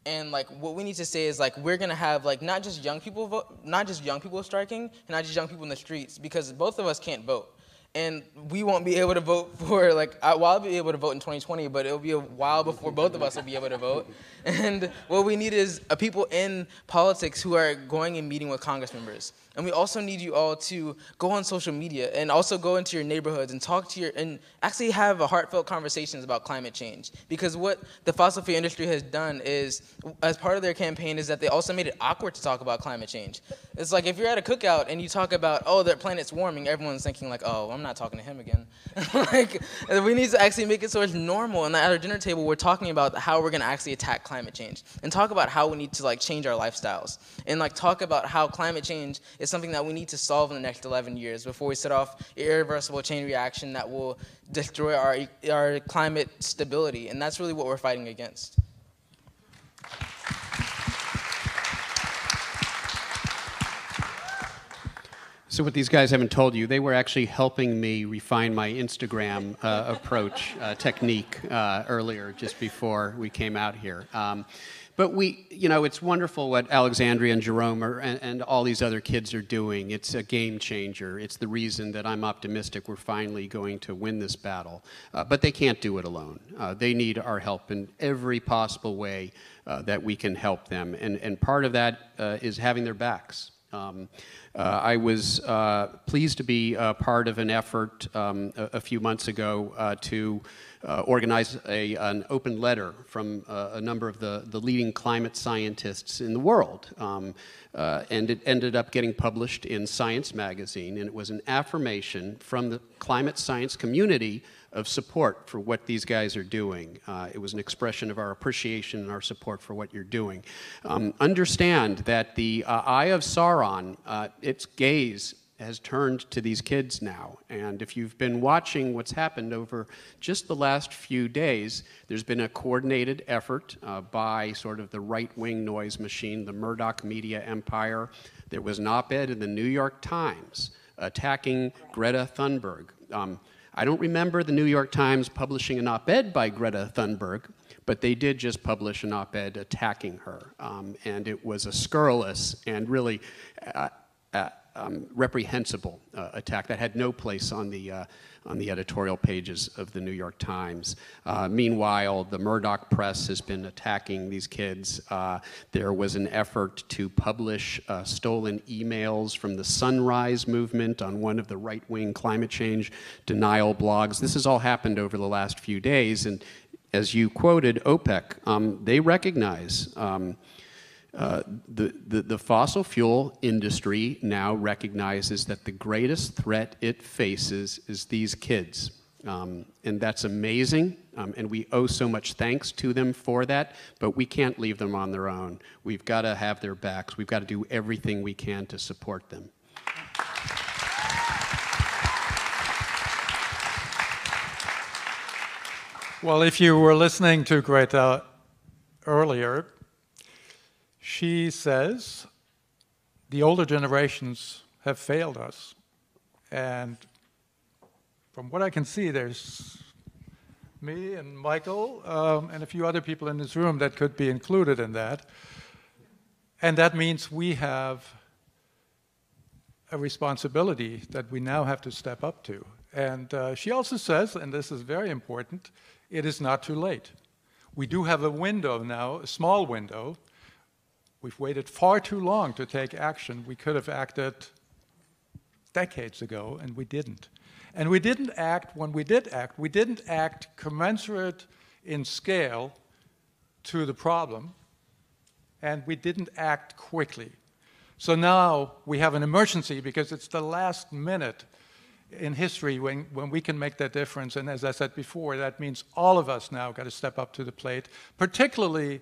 And like what we need to say is like we're gonna have like not just young people vote not just young people striking and not just young people in the streets because both of us can't vote. And we won't be able to vote for like I, well, I'll be able to vote in 2020, but it'll be a while before both of us will be able to vote. And what we need is uh, people in politics who are going and meeting with Congress members. And we also need you all to go on social media and also go into your neighborhoods and talk to your, and actually have a heartfelt conversations about climate change. Because what the fossil fuel industry has done is, as part of their campaign, is that they also made it awkward to talk about climate change. It's like if you're at a cookout and you talk about, oh, the planet's warming, everyone's thinking like, oh, I'm not talking to him again. like, we need to actually make it so it's normal. And at our dinner table, we're talking about how we're gonna actually attack climate change and talk about how we need to like change our lifestyles and like talk about how climate change is something that we need to solve in the next 11 years before we set off irreversible chain reaction that will destroy our, our climate stability. And that's really what we're fighting against. So what these guys haven't told you, they were actually helping me refine my Instagram uh, approach uh, technique uh, earlier, just before we came out here. Um, but we, you know, it's wonderful what Alexandria and Jerome are, and, and, all these other kids are doing. It's a game changer. It's the reason that I'm optimistic we're finally going to win this battle. Uh, but they can't do it alone. Uh, they need our help in every possible way uh, that we can help them. And, and part of that is having their backs. Um, uh, I was uh, pleased to be part of an effort um, a, a, few months ago uh, to uh, organize a, an open letter from uh, a number of the, the leading climate scientists in the world. Um, and it ended up getting published in Science magazine, and it was an affirmation from the climate science community of support for what these guys are doing. Uh, it was an expression of our appreciation and our support for what you're doing. Um, understand that the uh, Eye of Sauron, uh, its gaze has turned to these kids now. And if you've been watching what's happened over just the last few days, there's been a coordinated effort uh, by sort of the right wing noise machine, the Murdoch media empire. There was an op ed in the New York Times attacking Greta Thunberg. Um, I don't remember the New York Times publishing an op ed by Greta Thunberg, but they did just publish an op ed attacking her. Um, and it was a scurrilous and really uh, uh, um, reprehensible uh, attack that had no place on the uh, on the editorial pages of the New York Times. Uh, meanwhile, the Murdoch press has been attacking these kids. Uh, there was an effort to publish uh, stolen emails from the Sunrise Movement on one of the right wing climate change denial blogs. This has all happened over the last few days, and as you quoted OPEC, um, they recognize. Um, the, the, the fossil fuel industry now recognizes that the greatest threat it faces is these kids. Um, and that's amazing, um, and we owe so much thanks to them for that, but we can't leave them on their own. We've got to have their backs. We've got to do everything we can to support them. Well, if you were listening to Greta earlier, she says the older generations have failed us. And from what I can see, there's me and Michael um, and a few other people in this room that could be included in that. And that means we have a responsibility that we now have to step up to. And uh, she also says, and this is very important, it is not too late. We do have a window now, a small window. We've waited far too long to take action. We could have acted decades ago, and we didn't. And we didn't act, when we did act, we didn't act commensurate in scale to the problem, and we didn't act quickly. So now we have an emergency because it's the last minute in history when, when we can make that difference. And as I said before, that means all of us now got to step up to the plate, particularly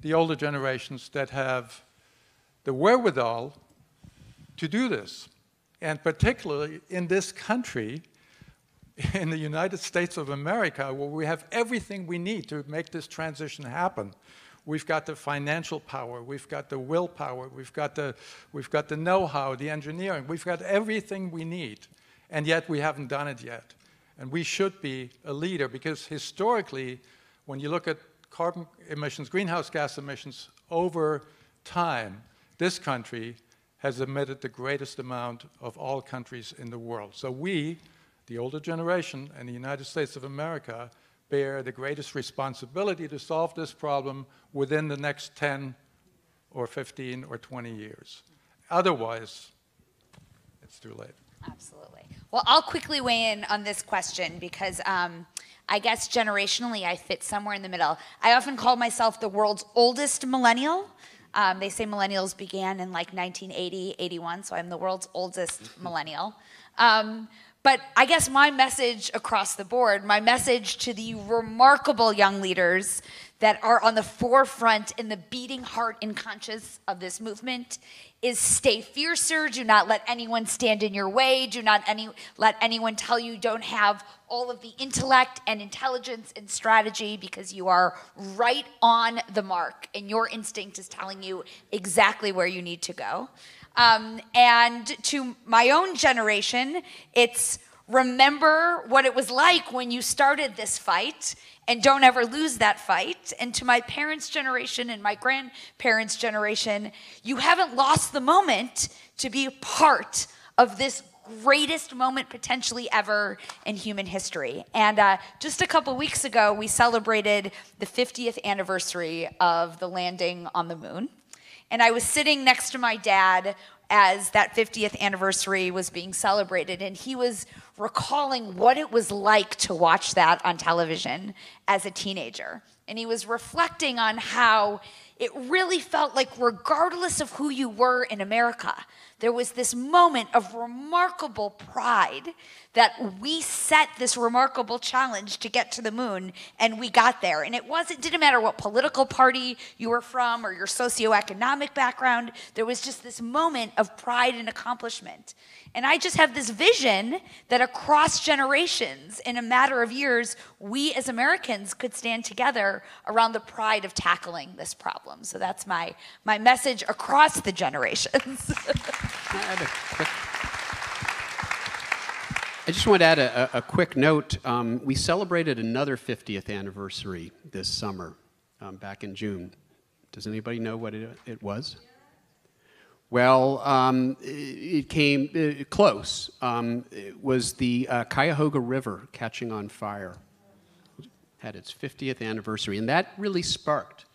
the older generations that have the wherewithal to do this. And particularly in this country, in the United States of America, where we have everything we need to make this transition happen. We've got the financial power, we've got the willpower, we've got the, we've got the know-how, the engineering, we've got everything we need, and yet we haven't done it yet. And we should be a leader because historically, when you look at carbon emissions, greenhouse gas emissions over time, this country has emitted the greatest amount of all countries in the world. So we, the older generation and the United States of America bear the greatest responsibility to solve this problem within the next 10 or 15 or 20 years. Otherwise, it's too late. Absolutely. Well, I'll quickly weigh in on this question because um, I guess generationally I fit somewhere in the middle. I often call myself the world's oldest millennial. Um, they say millennials began in like 1980, 81, so I'm the world's oldest millennial. Um, but I guess my message across the board, my message to the remarkable young leaders that are on the forefront in the beating heart and conscience of this movement is stay fiercer. Do not let anyone stand in your way. Do not any, let anyone tell you don't have all of the intellect and intelligence and strategy because you are right on the mark and your instinct is telling you exactly where you need to go. Um, and to my own generation, it's remember what it was like when you started this fight and don't ever lose that fight. And to my parents' generation and my grandparents' generation, you haven't lost the moment to be part of this greatest moment potentially ever in human history. And uh, just a couple weeks ago, we celebrated the 50th anniversary of the landing on the moon. And I was sitting next to my dad as that 50th anniversary was being celebrated, and he was recalling what it was like to watch that on television as a teenager. And he was reflecting on how it really felt like, regardless of who you were in America, there was this moment of remarkable pride that we set this remarkable challenge to get to the moon and we got there. And it wasn't didn't matter what political party you were from or your socioeconomic background, there was just this moment of pride and accomplishment. And I just have this vision that across generations, in a matter of years, we as Americans could stand together around the pride of tackling this problem. So that's my, my message across the generations. I just want to add a, a quick note. Um, we celebrated another 50th anniversary this summer, um, back in June. Does anybody know what it, it was? Well, um, it came uh, close. Um, it was the uh, Cuyahoga River catching on fire. It had its 50th anniversary, and that really sparked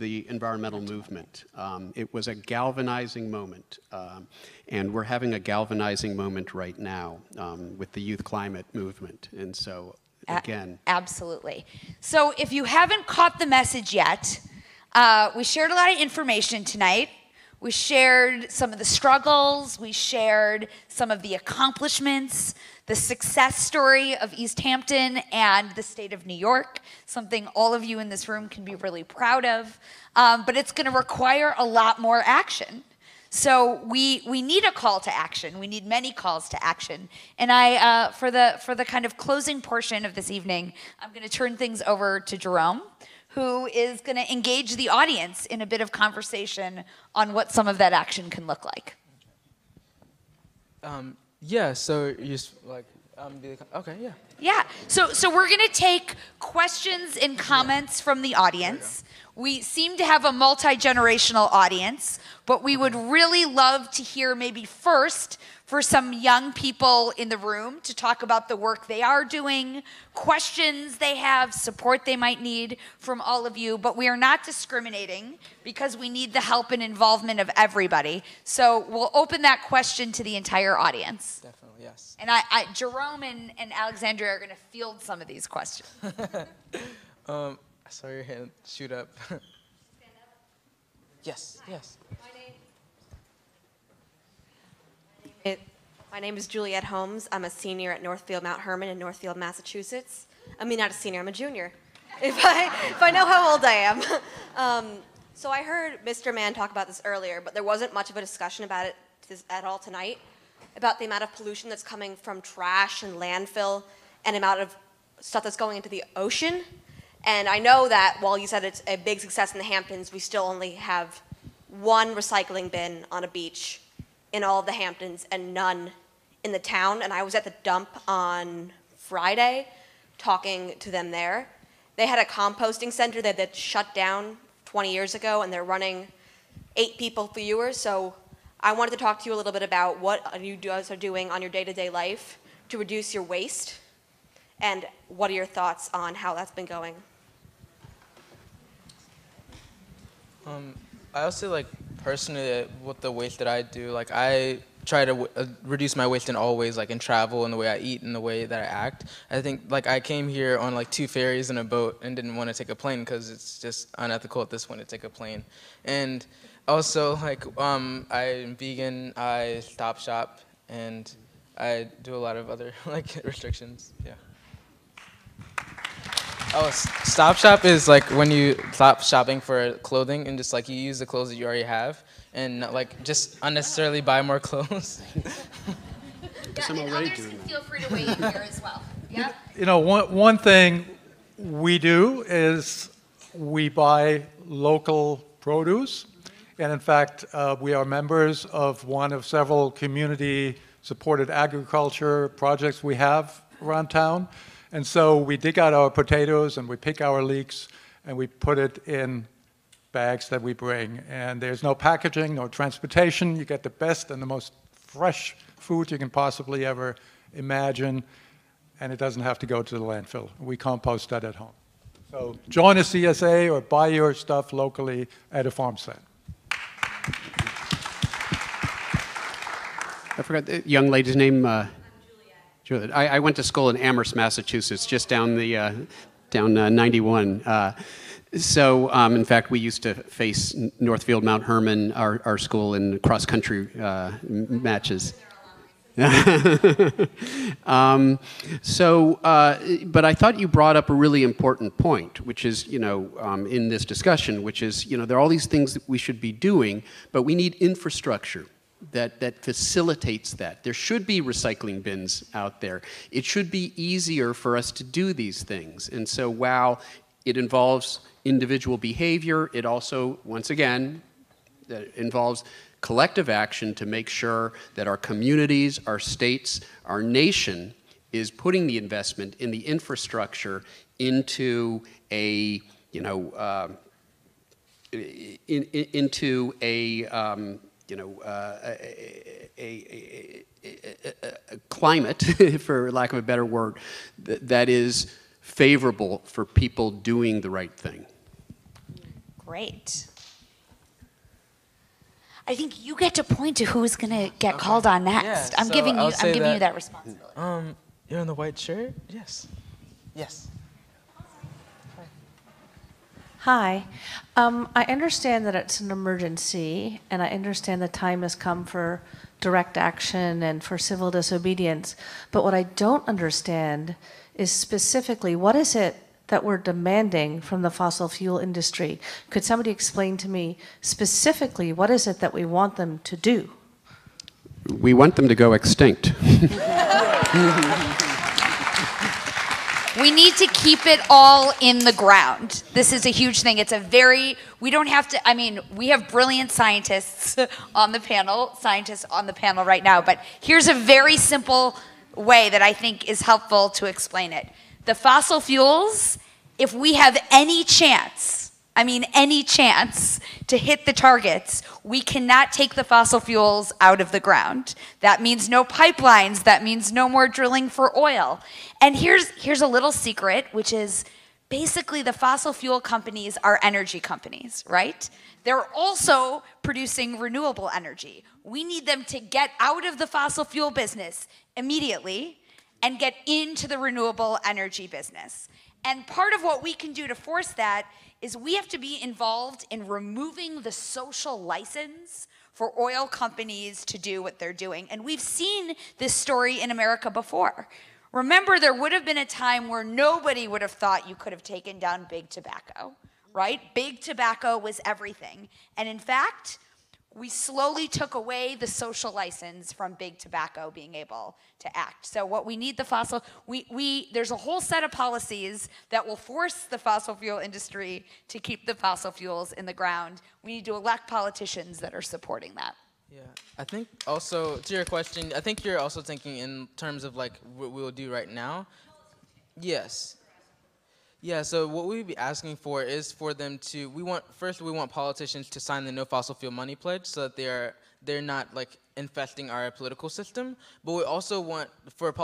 the environmental movement. Um, it was a galvanizing moment, um, and we're having a galvanizing moment right now um, with the youth climate movement. And so, again. A absolutely. So, if you haven't caught the message yet, Uh, we shared a lot of information tonight. We shared some of the struggles, we shared some of the accomplishments, the success story of East Hampton and the state of New York, something all of you in this room can be really proud of. Um, but it's going to require a lot more action. So we we need a call to action. We need many calls to action. And I, uh, for the for the kind of closing portion of this evening, I'm going to turn things over to Jerome who is going to engage the audience in a bit of conversation on what some of that action can look like. Um, yeah, so you just like, um, okay, yeah. Yeah, so, so we're going to take questions and comments from the audience. We seem to have a multi generational audience, but we would really love to hear maybe first for some young people in the room to talk about the work they are doing, questions they have, support they might need from all of you. But we are not discriminating because we need the help and involvement of everybody. So we'll open that question to the entire audience. Definitely, yes. And I, I Jerome and, and Alexandria are going to field some of these questions. um, I saw your hand shoot up. yes, yes. It, my name is Juliette Holmes. I'm a senior at Northfield Mount Hermon in Northfield, Massachusetts. I mean, not a senior, I'm a junior, if I, if I know how old I am. Um, so I heard Mr. Mann talk about this earlier, but there wasn't much of a discussion about it at all tonight, about the amount of pollution that's coming from trash and landfill and amount of stuff that's going into the ocean. And I know that while you said it's a big success in the Hamptons, we still only have one recycling bin on a beach in all of the Hamptons and none in the town. And I was at the dump on Friday talking to them there. They had a composting center that, shut down 20 years ago, and they're running eight people fewer. So I wanted to talk to you a little bit about what you guys are doing on your day to day life to reduce your waste, and what are your thoughts on how that's been going? Um, I also like personally with the waste that I do, like I try to uh, reduce my waste in all ways, like in travel and the way I eat and the way that I act. I think like I came here on like two ferries and a boat and didn't want to take a plane because it's just unethical at this point to take a plane. And also like um, I'm vegan, I stop shop, and I do a lot of other like restrictions. Yeah. Oh, stop shop is like when you stop shopping for clothing and just like you use the clothes that you already have and like just unnecessarily buy more clothes. yeah, and others can feel free to weigh in here as well. Yeah. You know, one one thing we do is we buy local produce, and in fact, uh, we are members of one of several community-supported agriculture projects we have around town. And so we dig out our potatoes and we pick our leeks and we put it in bags that we bring. And there's no packaging, no transportation. You get the best and the most fresh food you can possibly ever imagine. And it doesn't have to go to the landfill. We compost that at home. So join a CSA or buy your stuff locally at a farm stand. I forgot the young lady's name. Uh, I, I, went to school in Amherst, Massachusetts, just down the uh, down uh, 91. Uh, so, um, in fact, we used to face Northfield Mount Hermon, our, our school, in cross country uh, matches. um, so, uh, but I thought you brought up a really important point, which is, you know, um, in this discussion, which is, you know, there are all these things that we should be doing, but we need infrastructure that, that facilitates that. There should be recycling bins out there. It should be easier for us to do these things. And so while it involves individual behavior, it also, once again, involves collective action to make sure that our communities, our states, our nation is putting the investment in the infrastructure into a, you know, uh, in, in, into a, um, you know, uh, a, a, a, a, climate, for lack of a better word, that, that is favorable for people doing the right thing. Great. I think you get to point to who's going to get okay. called on next. Yeah, I'm so giving you. I'm giving that, you that responsibility. Um, you're in the white shirt. Yes. Yes. Hi. Um, I understand that it's an emergency, and I understand the time has come for direct action and for civil disobedience. But what I don't understand is specifically what is it that we're demanding from the fossil fuel industry? Could somebody explain to me specifically what is it that we want them to do? We want them to go extinct. We need to keep it all in the ground. This is a huge thing. It's a very, we don't have to, I mean, we have brilliant scientists on the panel, scientists on the panel right now, but here's a very simple way that I think is helpful to explain it. The fossil fuels, if we have any chance I mean, any chance to hit the targets, we cannot take the fossil fuels out of the ground. That means no pipelines. That means no more drilling for oil. And here's, here's a little secret, which is basically the fossil fuel companies are energy companies, right? They're also producing renewable energy. We need them to get out of the fossil fuel business immediately and get into the renewable energy business. And part of what we can do to force that is we have to be involved in removing the social license for oil companies to do what they're doing. And we've seen this story in America before. Remember, there would have been a time where nobody would have thought you could have taken down big tobacco, right? Big tobacco was everything. And in fact, we slowly took away the social license from big tobacco being able to act. So what we need the fossil we, we there's a whole set of policies that will force the fossil fuel industry to keep the fossil fuels in the ground. We need to elect politicians that are supporting that. Yeah, I think also to your question, I think you're also thinking in terms of like what we'll do right now. Yes, yeah, so what we'd be asking for is for them to, we want, first we want politicians to sign the no fossil fuel money pledge so that they're, they're not like infesting our political system, but we also want for,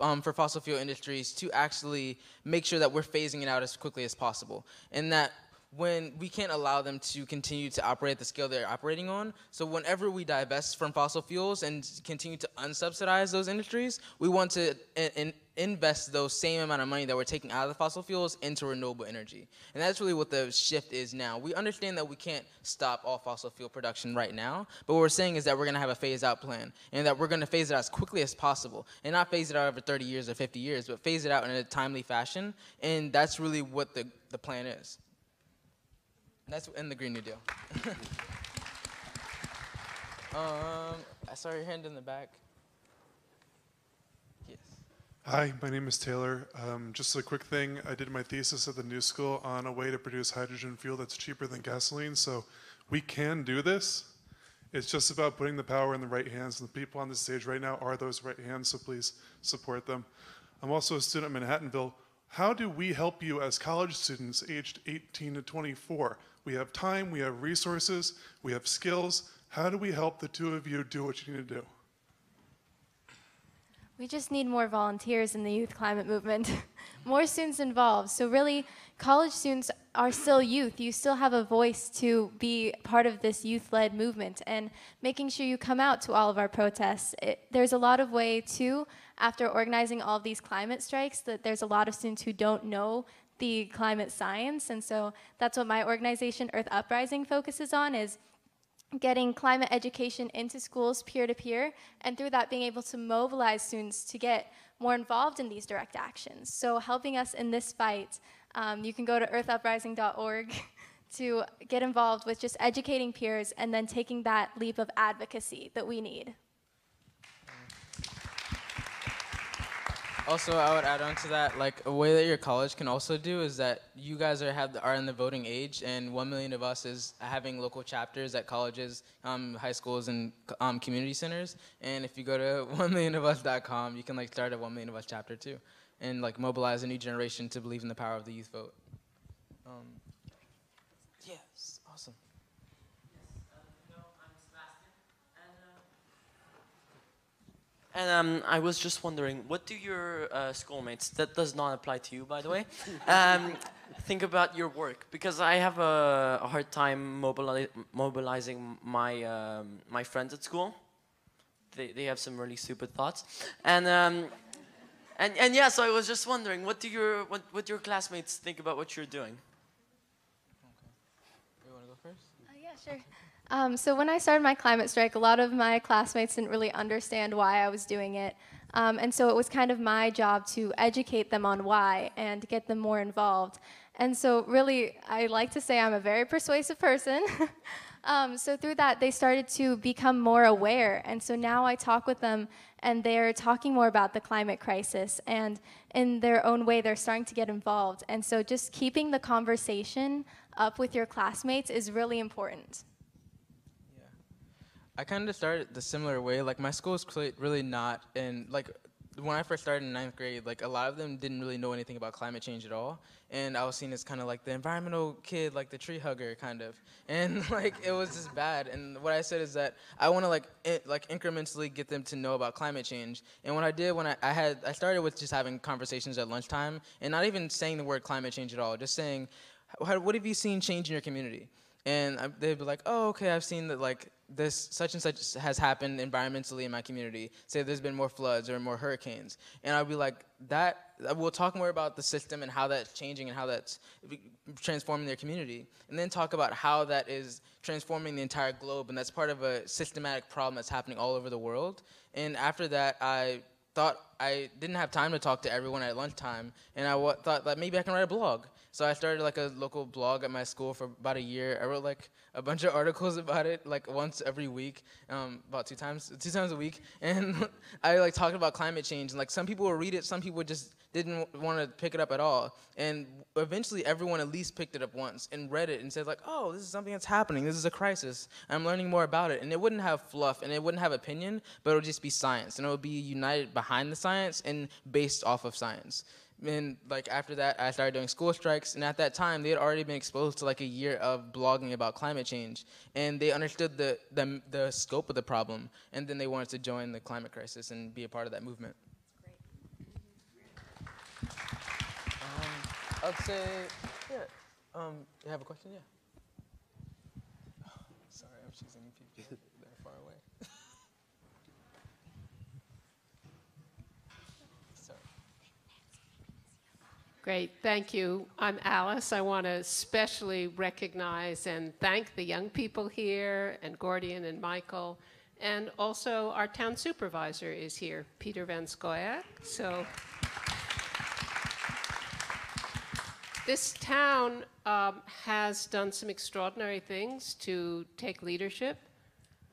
um, for fossil fuel industries to actually make sure that we're phasing it out as quickly as possible. And that when we can't allow them to continue to operate at the scale they're operating on. So whenever we divest from fossil fuels and continue to unsubsidize those industries, we want to in, in invest those same amount of money that we're taking out of the fossil fuels into renewable energy. And that's really what the shift is now. We understand that we can't stop all fossil fuel production right now, but what we're saying is that we're going to have a phase out plan and that we're going to phase it out as quickly as possible and not phase it out over 30 years or 50 years, but phase it out in a timely fashion. And that's really what the, the plan is. That's in the Green New Deal. um, I saw your hand in the back. Hi, my name is Taylor. Um, just a quick thing. I did my thesis at the New School on a way to produce hydrogen fuel that's cheaper than gasoline. So we can do this. It's just about putting the power in the right hands. And the people on the stage right now are those right hands, so please support them. I'm also a student at Manhattanville. How do we help you as college students aged 18 to 24? We have time, we have resources, we have skills. How do we help the two of you do what you need to do? We just need more volunteers in the youth climate movement, more students involved. So, really, college students are still youth. You still have a voice to be part of this youth led movement and making sure you come out to all of our protests. It, there's a lot of way, too, after organizing all of these climate strikes, that there's a lot of students who don't know the climate science. And so that's what my organization, Earth Uprising, focuses on is getting climate education into schools peer to peer, and through that being able to mobilize students to get more involved in these direct actions. So helping us in this fight, um, you can go to earthuprising.org to get involved with just educating peers and then taking that leap of advocacy that we need. Also, I would add on to that, like a way that your college can also do is that you guys are have are in the voting age, and one million of us is having local chapters at colleges, um, high schools, and um, community centers. And if you go to onemillionofus.com, you can like start a one million of us chapter too, and like mobilize a new generation to believe in the power of the youth vote. Um, yes, awesome. And um, I was just wondering, what do your uh, schoolmates, that does not apply to you, by the way, um, think about your work? Because I have a, a hard time mobili mobilizing my, um, my friends at school. They, they have some really stupid thoughts. And, um, and, and yeah, so I was just wondering, what do your, what, what your classmates think about what you're doing? Okay. You want to go first? Uh, yeah, sure. Um, so when I started my climate strike, a lot of my classmates didn't really understand why I was doing it. Um, and so it was kind of my job to educate them on why and get them more involved. And so really, I like to say I'm a very persuasive person. um, so through that, they started to become more aware. And so now I talk with them and they're talking more about the climate crisis. And in their own way, they're starting to get involved. And so just keeping the conversation up with your classmates is really important. I kind of started the similar way. Like my school is really not, and like when I first started in ninth grade, like a lot of them didn't really know anything about climate change at all, and I was seen as kind of like the environmental kid, like the tree hugger kind of, and like it was just bad. And what I said is that I want to like like incrementally get them to know about climate change. And what I did when I, I had I started with just having conversations at lunchtime and not even saying the word climate change at all, just saying, what have you seen change in your community? And uh, they'd be like, oh, okay, I've seen that like this such and such has happened environmentally in my community. Say there's been more floods or more hurricanes, and I'll be like that. We'll talk more about the system and how that's changing and how that's transforming their community, and then talk about how that is transforming the entire globe, and that's part of a systematic problem that's happening all over the world. And after that, I thought I didn't have time to talk to everyone at lunchtime, and I thought that maybe I can write a blog. So I started like a local blog at my school for about a year. I wrote like a bunch of articles about it, like once every week, um, about two times, two times a week. And I like talked about climate change, and like some people would read it, some people just didn't want to pick it up at all. And eventually, everyone at least picked it up once and read it and said like, "Oh, this is something that's happening. This is a crisis. I'm learning more about it." And it wouldn't have fluff and it wouldn't have opinion, but it would just be science, and it would be united behind the science and based off of science and like after that i started doing school strikes and at that time they had already been exposed to like a year of blogging about climate change and they understood the, the, the scope of the problem and then they wanted to join the climate crisis and be a part of that movement. Um, i'd say yeah um, you have a question? Yeah. Sorry i'm choosing people that are far away Great, thank you. I'm Alice. I want to especially recognize and thank the young people here, and Gordian and Michael, and also our town supervisor is here, Peter Van Scoyoc. So this town um, has done some extraordinary things to take leadership,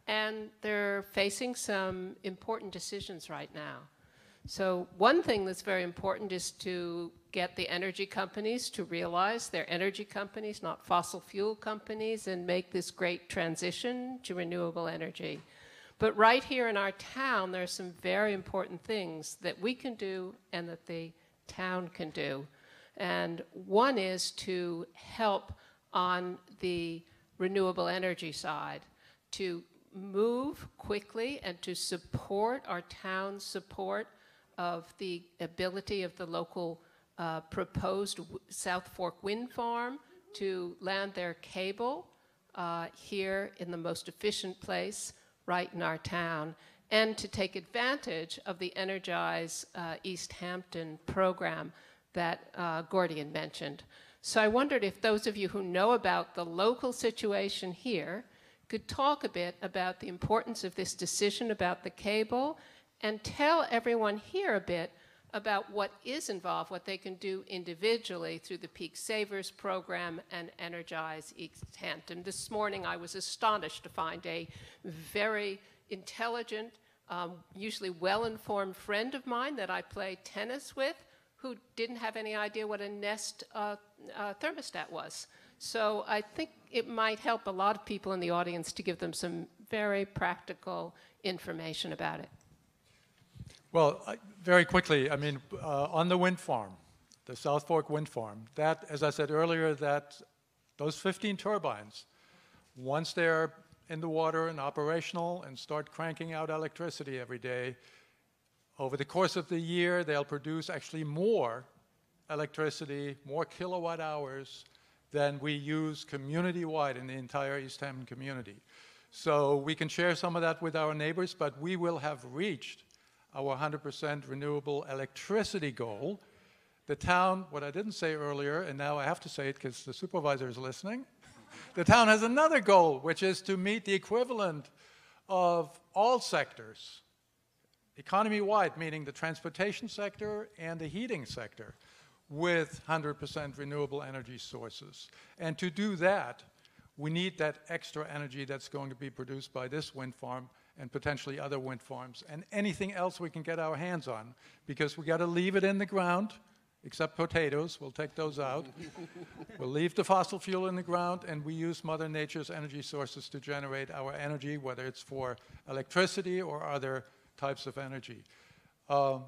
and they're facing some important decisions right now. So one thing that's very important is to get the energy companies to realize they're energy companies, not fossil fuel companies, and make this great transition to renewable energy. But right here in our town, there are some very important things that we can do and that the town can do. And one is to help on the renewable energy side, to move quickly and to support our town's support of the ability of the local uh, proposed South Fork Wind Farm to land their cable uh, here in the most efficient place right in our town and to take advantage of the Energize uh, East Hampton program that uh, Gordian mentioned. So I wondered if those of you who know about the local situation here could talk a bit about the importance of this decision about the cable and tell everyone here a bit about what is involved, what they can do individually through the Peak Savers program and Energize East Hampton. This morning I was astonished to find a very intelligent, um, usually well-informed friend of mine that I play tennis with who didn't have any idea what a Nest uh, uh, thermostat was. So I think it might help a lot of people in the audience to give them some very practical information about it. Well, very quickly, I mean, uh, on the wind farm, the South Fork wind farm, that, as I said earlier, that those 15 turbines, once they're in the water and operational and start cranking out electricity every day, over the course of the year, they'll produce actually more electricity, more kilowatt hours than we use community-wide in the entire East Hampton community. So we can share some of that with our neighbors, but we will have reached our 100% renewable electricity goal. The town, what I didn't say earlier, and now I have to say it because the supervisor is listening, the town has another goal, which is to meet the equivalent of all sectors, economy wide, meaning the transportation sector and the heating sector, with 100% renewable energy sources. And to do that, we need that extra energy that's going to be produced by this wind farm and potentially other wind farms and anything else we can get our hands on because we got to leave it in the ground except potatoes we'll take those out. We'll leave the fossil fuel in the ground and we use mother nature's energy sources to generate our energy whether it's for electricity or other types of energy. Um,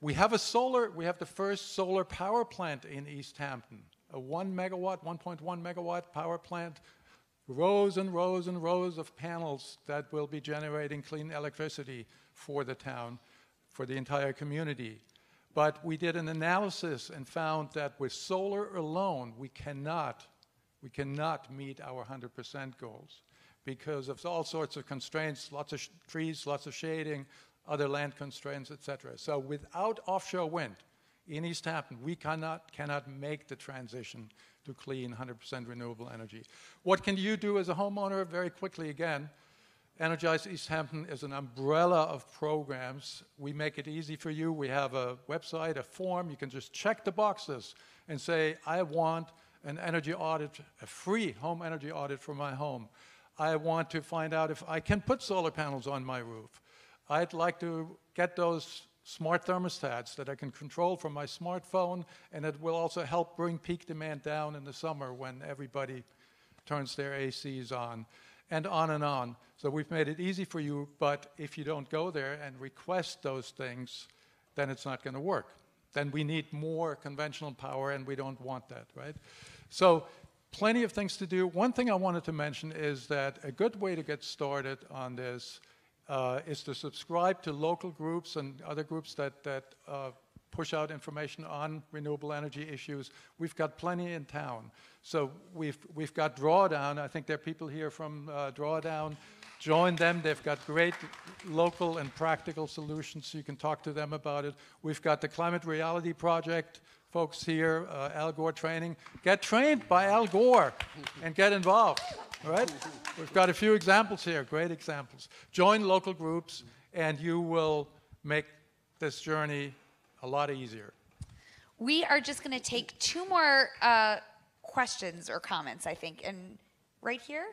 we have a solar we have the first solar power plant in east hampton a 1 megawatt 1.1 megawatt power plant rows and rows and rows of panels that will be generating clean electricity for the town, for the entire community. But we did an analysis and found that with solar alone, we cannot, we cannot meet our 100% goals because of all sorts of constraints, lots of trees, lots of shading, other land constraints, etc. So without offshore wind in East Hampton, we cannot, cannot make the transition to clean 100% renewable energy. What can you do as a homeowner? Very quickly again, Energize East Hampton is an umbrella of programs. We make it easy for you. We have a website, a form. You can just check the boxes and say, I want an energy audit, a free home energy audit for my home. I want to find out if I can put solar panels on my roof. I'd like to get those smart thermostats that I can control from my smartphone, and it will also help bring peak demand down in the summer when everybody turns their ACs on, and on and on. So we've made it easy for you, but if you don't go there and request those things, then it's not going to work. Then we need more conventional power, and we don't want that, right? So plenty of things to do. One thing I wanted to mention is that a good way to get started on this uh, is to subscribe to local groups and other groups that, that uh, push out information on renewable energy issues. We've got plenty in town. So we've, we've got Drawdown. I think there are people here from uh, Drawdown. Join them. They've got great local and practical solutions. So you can talk to them about it. We've got the Climate Reality Project folks here, uh, Al Gore training. Get trained by Al Gore and get involved. All right? We've got a few examples here, great examples. Join local groups, and you will make this journey a lot easier. We are just going to take two more uh, questions or comments, I think. And right here?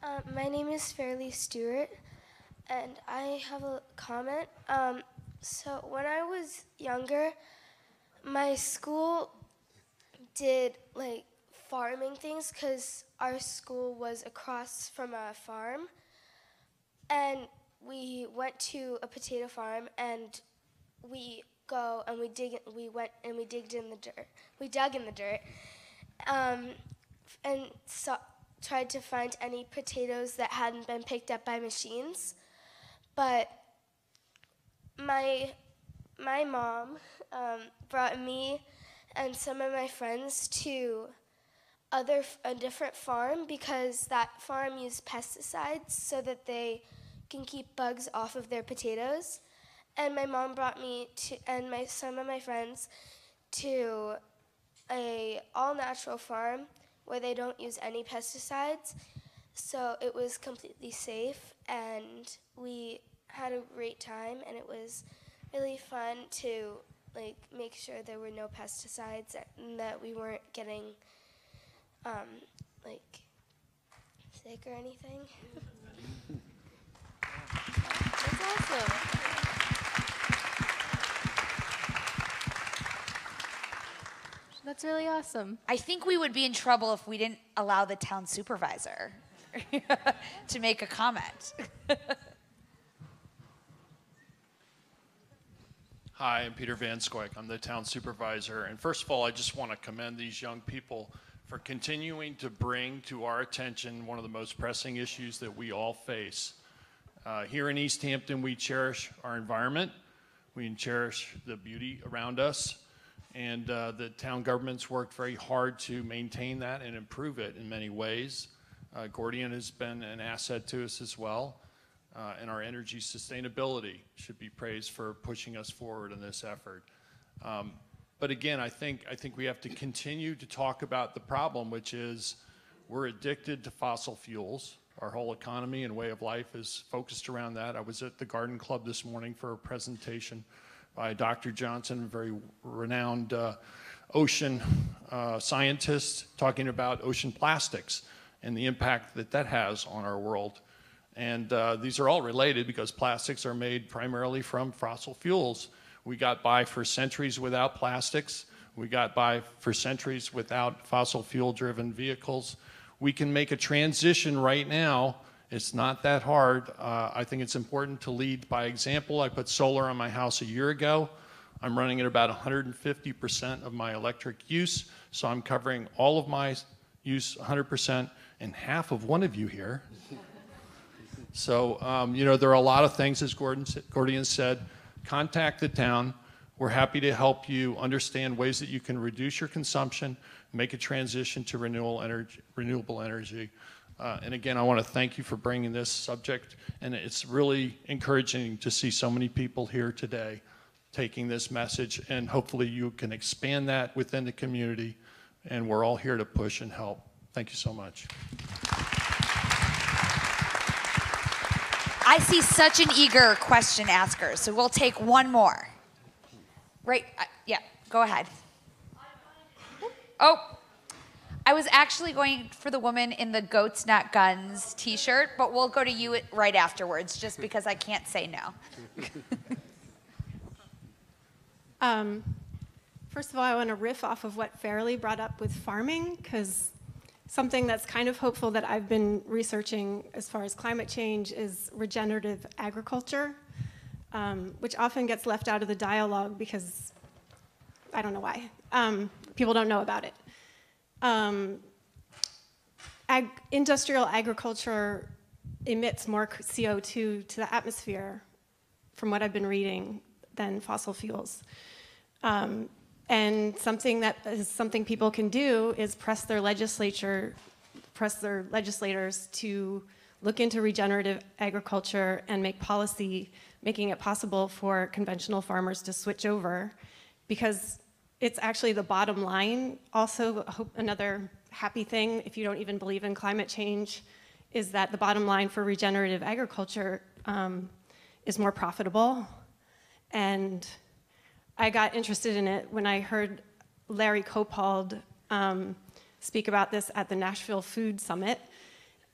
Uh, my name is Fairly Stewart, and I have a comment. Um, so, when I was younger, my school did like farming things because our school was across from a farm. And we went to a potato farm and we go and we dig we went and we digged in the dirt we dug in the dirt um, and tried to find any potatoes that hadn't been picked up by machines but my my mom um, brought me and some of my friends to other a different farm because that farm used pesticides so that they can keep bugs off of their potatoes. And my mom brought me to and my some of my friends to a all natural farm where they don't use any pesticides. So it was completely safe and we had a great time and it was really fun to like make sure there were no pesticides and that we weren't getting um, like sick or anything. That's awesome. That's really awesome. I think we would be in trouble if we didn't allow the town supervisor to make a comment. Hi, I'm Peter Van Scoyoc. I'm the town supervisor. And first of all, I just want to commend these young people for continuing to bring to our attention one of the most pressing issues that we all face. Uh, here in East Hampton, we cherish our environment, we cherish the beauty around us, and uh, the town government's worked very hard to maintain that and improve it in many ways. Uh, Gordian has been an asset to us as well uh, and our energy sustainability should be praised for pushing us forward in this effort. Um, but again, I think, I think we have to continue to talk about the problem, which is we're addicted to fossil fuels. Our whole economy and way of life is focused around that. I was at the Garden Club this morning for a presentation by Dr. Johnson, a very renowned uh, ocean scientist, talking about ocean plastics and the impact that that has on our world. And uh, these are all related because plastics are made primarily from fossil fuels. We got by for centuries without plastics. We got by for centuries without fossil fuel driven vehicles. We can make a transition right now. It's not that hard. Uh, I think it's important to lead by example. I put solar on my house a year ago. I'm running at about 150% of my electric use, so I'm covering all of my use 100% and half of one of you here. So, um, you know, there are a lot of things, as Gordon, Gordian said. Contact the town. We're happy to help you understand ways that you can reduce your consumption, make a transition to renewable energy. Renewable energy. Uh, and again, I want to thank you for bringing this subject. And it's really encouraging to see so many people here today taking this message. And hopefully, you can expand that within the community. And we're all here to push and help. Thank you so much. I see such an eager question asker, so we'll take one more. Right? Uh, yeah, go ahead. Oh, I was actually going for the woman in the Goats Not Guns t shirt, but we'll go to you right afterwards just because I can't say no. um, first of all, I want to riff off of what Fairly brought up with farming because Something that's kind of hopeful that I've been researching as far as climate change is regenerative agriculture, um, which often gets left out of the dialogue because I don't know why. Um, people don't know about it. Um, ag industrial agriculture emits more CO2 to the atmosphere, from what I've been reading, than fossil fuels. Um, and something that is something people can do is press their legislature, press their legislators to look into regenerative agriculture and make policy making it possible for conventional farmers to switch over because it's actually the bottom line. Also, another happy thing, if you don't even believe in climate change, is that the bottom line for regenerative agriculture um, is more profitable and I got interested in it when I heard Larry Kopald um, speak about this at the Nashville Food Summit.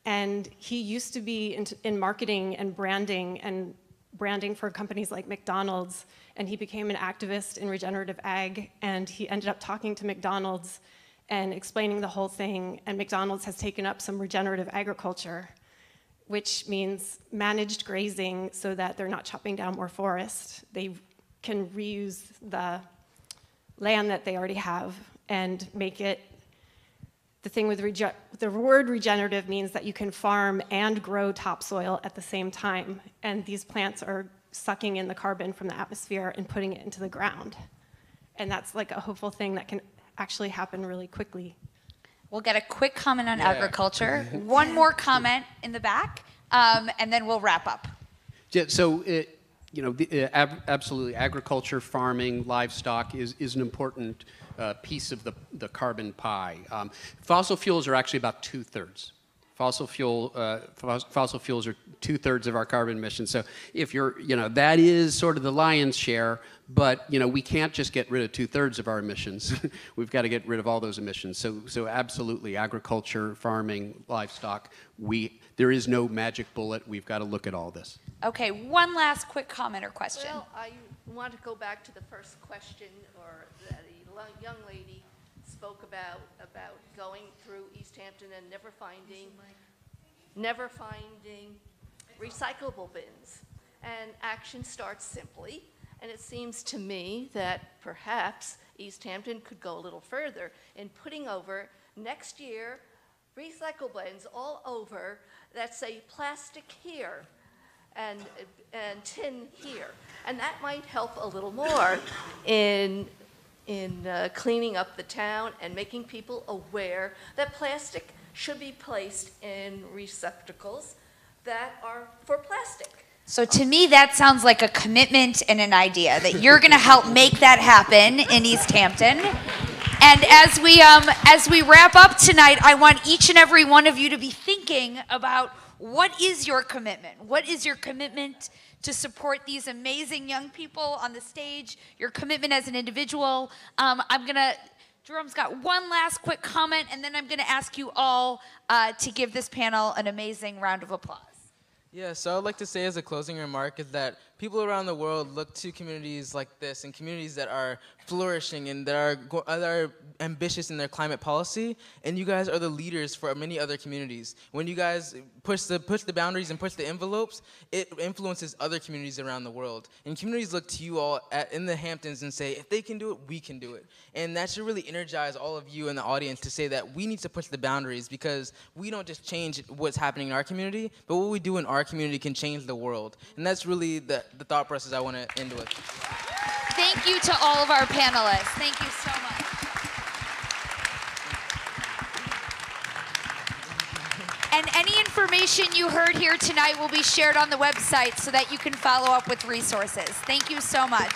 And he used to be in, in, marketing and branding and branding for companies like McDonald's. And he became an activist in regenerative ag. And he ended up talking to McDonald's and explaining the whole thing. And McDonald's has taken up some regenerative agriculture, which means managed grazing so that they're not chopping down more forest. They can reuse the land that they already have and make it the thing with rege- the word regenerative means that you can farm and grow topsoil at the same time. And these plants are sucking in the carbon from the atmosphere and putting it into the ground. And that's like a hopeful thing that can actually happen really quickly. We'll get a quick comment on yeah. agriculture. One more comment in the back um, and then we'll wrap up. Yeah, so it, you know, the, uh, ab- absolutely, agriculture, farming, livestock is, is an important uh, piece of the, the carbon pie. Um, fossil fuels are actually about two thirds. Fossil fuel, uh, fossil fuels are two thirds of our carbon emissions. So if you're, you know, that is sort of the lion's share. But you know, we can't just get rid of two thirds of our emissions. We've got to get rid of all those emissions. So, so absolutely, agriculture, farming, livestock. We there is no magic bullet. We've got to look at all this. Okay, one last quick comment or question. Well, I want to go back to the first question, or the young lady spoke about about going through East Hampton and never finding, never finding recyclable bins. And action starts simply. And it seems to me that perhaps East Hampton could go a little further in putting over next year recycle bins all over that say plastic here and, and tin here. And that might help a little more in in uh, cleaning up the town and making people aware that plastic should be placed in receptacles that are for plastic. So to me, that sounds like a commitment and an idea that you're going to help make that happen in East Hampton. And as we um, as we wrap up tonight, I want each and every one of you to be thinking about what is your commitment. What is your commitment to support these amazing young people on the stage? Your commitment as an individual. Um, I'm gonna. Jerome's got one last quick comment, and then I'm going to ask you all uh, to give this panel an amazing round of applause. Yeah, so I'd like to say as a closing remark is that people around the world look to communities like this and communities that are flourishing and that are, uh, that are ambitious in their climate policy, and you guys are the leaders for many other communities. When you guys push the, push the boundaries and push the envelopes, it influences other communities around the world. And communities look to you all at, in the Hamptons and say, if they can do it, we can do it. And that should really energize all of you in the audience to say that we need to push the boundaries because we don't just change what's happening in our community, but what we do in our community can change the world. And that's really the, the thought process I want to end with. Thank you to all of our panelists. Thank you so much. And any information you heard here tonight will be shared on the website so that you can follow up with resources. Thank you so much.